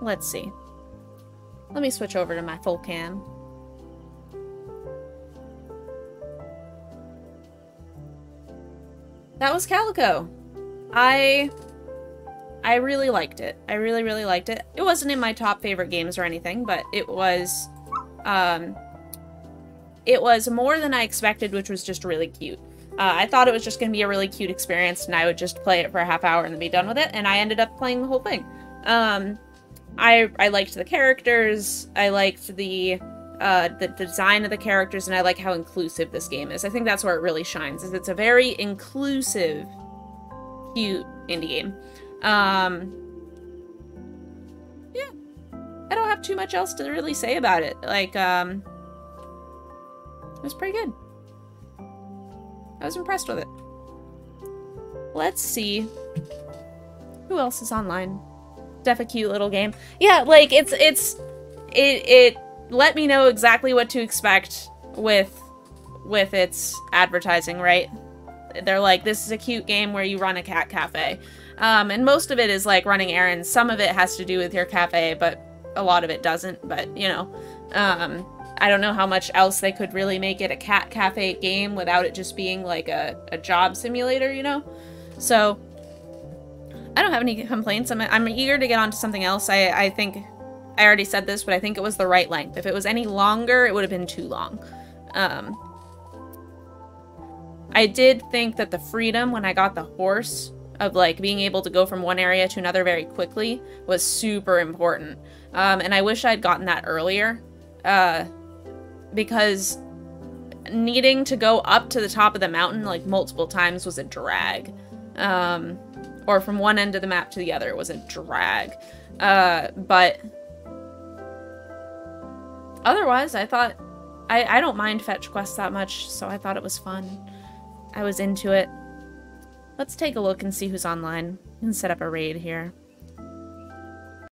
Let's see. Let me switch over to my full cam. That was Calico. I I really liked it. I really, really liked it. It wasn't in my top favorite games or anything, but it was um it was more than I expected, which was just really cute. Uh, I thought it was just going to be a really cute experience, and I would just play it for a half hour and then be done with it, and I ended up playing the whole thing. Um, I I liked the characters. I liked the uh, the design of the characters, and I like how inclusive this game is. I think that's where it really shines. Is it's a very inclusive, cute indie game. Um, yeah, I don't have too much else to really say about it. Like, um, it was pretty good. I was impressed with it. Let's see who else is online. Def a cute little game. Yeah, like it's it's it it let me know exactly what to expect with with its advertising, right? They're like, this is a cute game where you run a cat cafe. Um, and most of it is like running errands. Some of it has to do with your cafe, but a lot of it doesn't. But, you know, um, I don't know how much else they could really make it a cat cafe game without it just being like a, a job simulator, you know? So, I don't have any complaints. I'm, I'm eager to get on to something else. I, I think I already said this, but I think it was the right length. If it was any longer, it would have been too long. Um, I did think that the freedom when I got the horse of like being able to go from one area to another very quickly was super important. Um, and I wish I'd gotten that earlier uh, because needing to go up to the top of the mountain like multiple times was a drag. Um, or from one end of the map to the other was a drag. Uh, but otherwise, I thought I, I don't mind fetch quests that much, so I thought it was fun. I was into it. Let's take a look and see who's online and set up a raid here.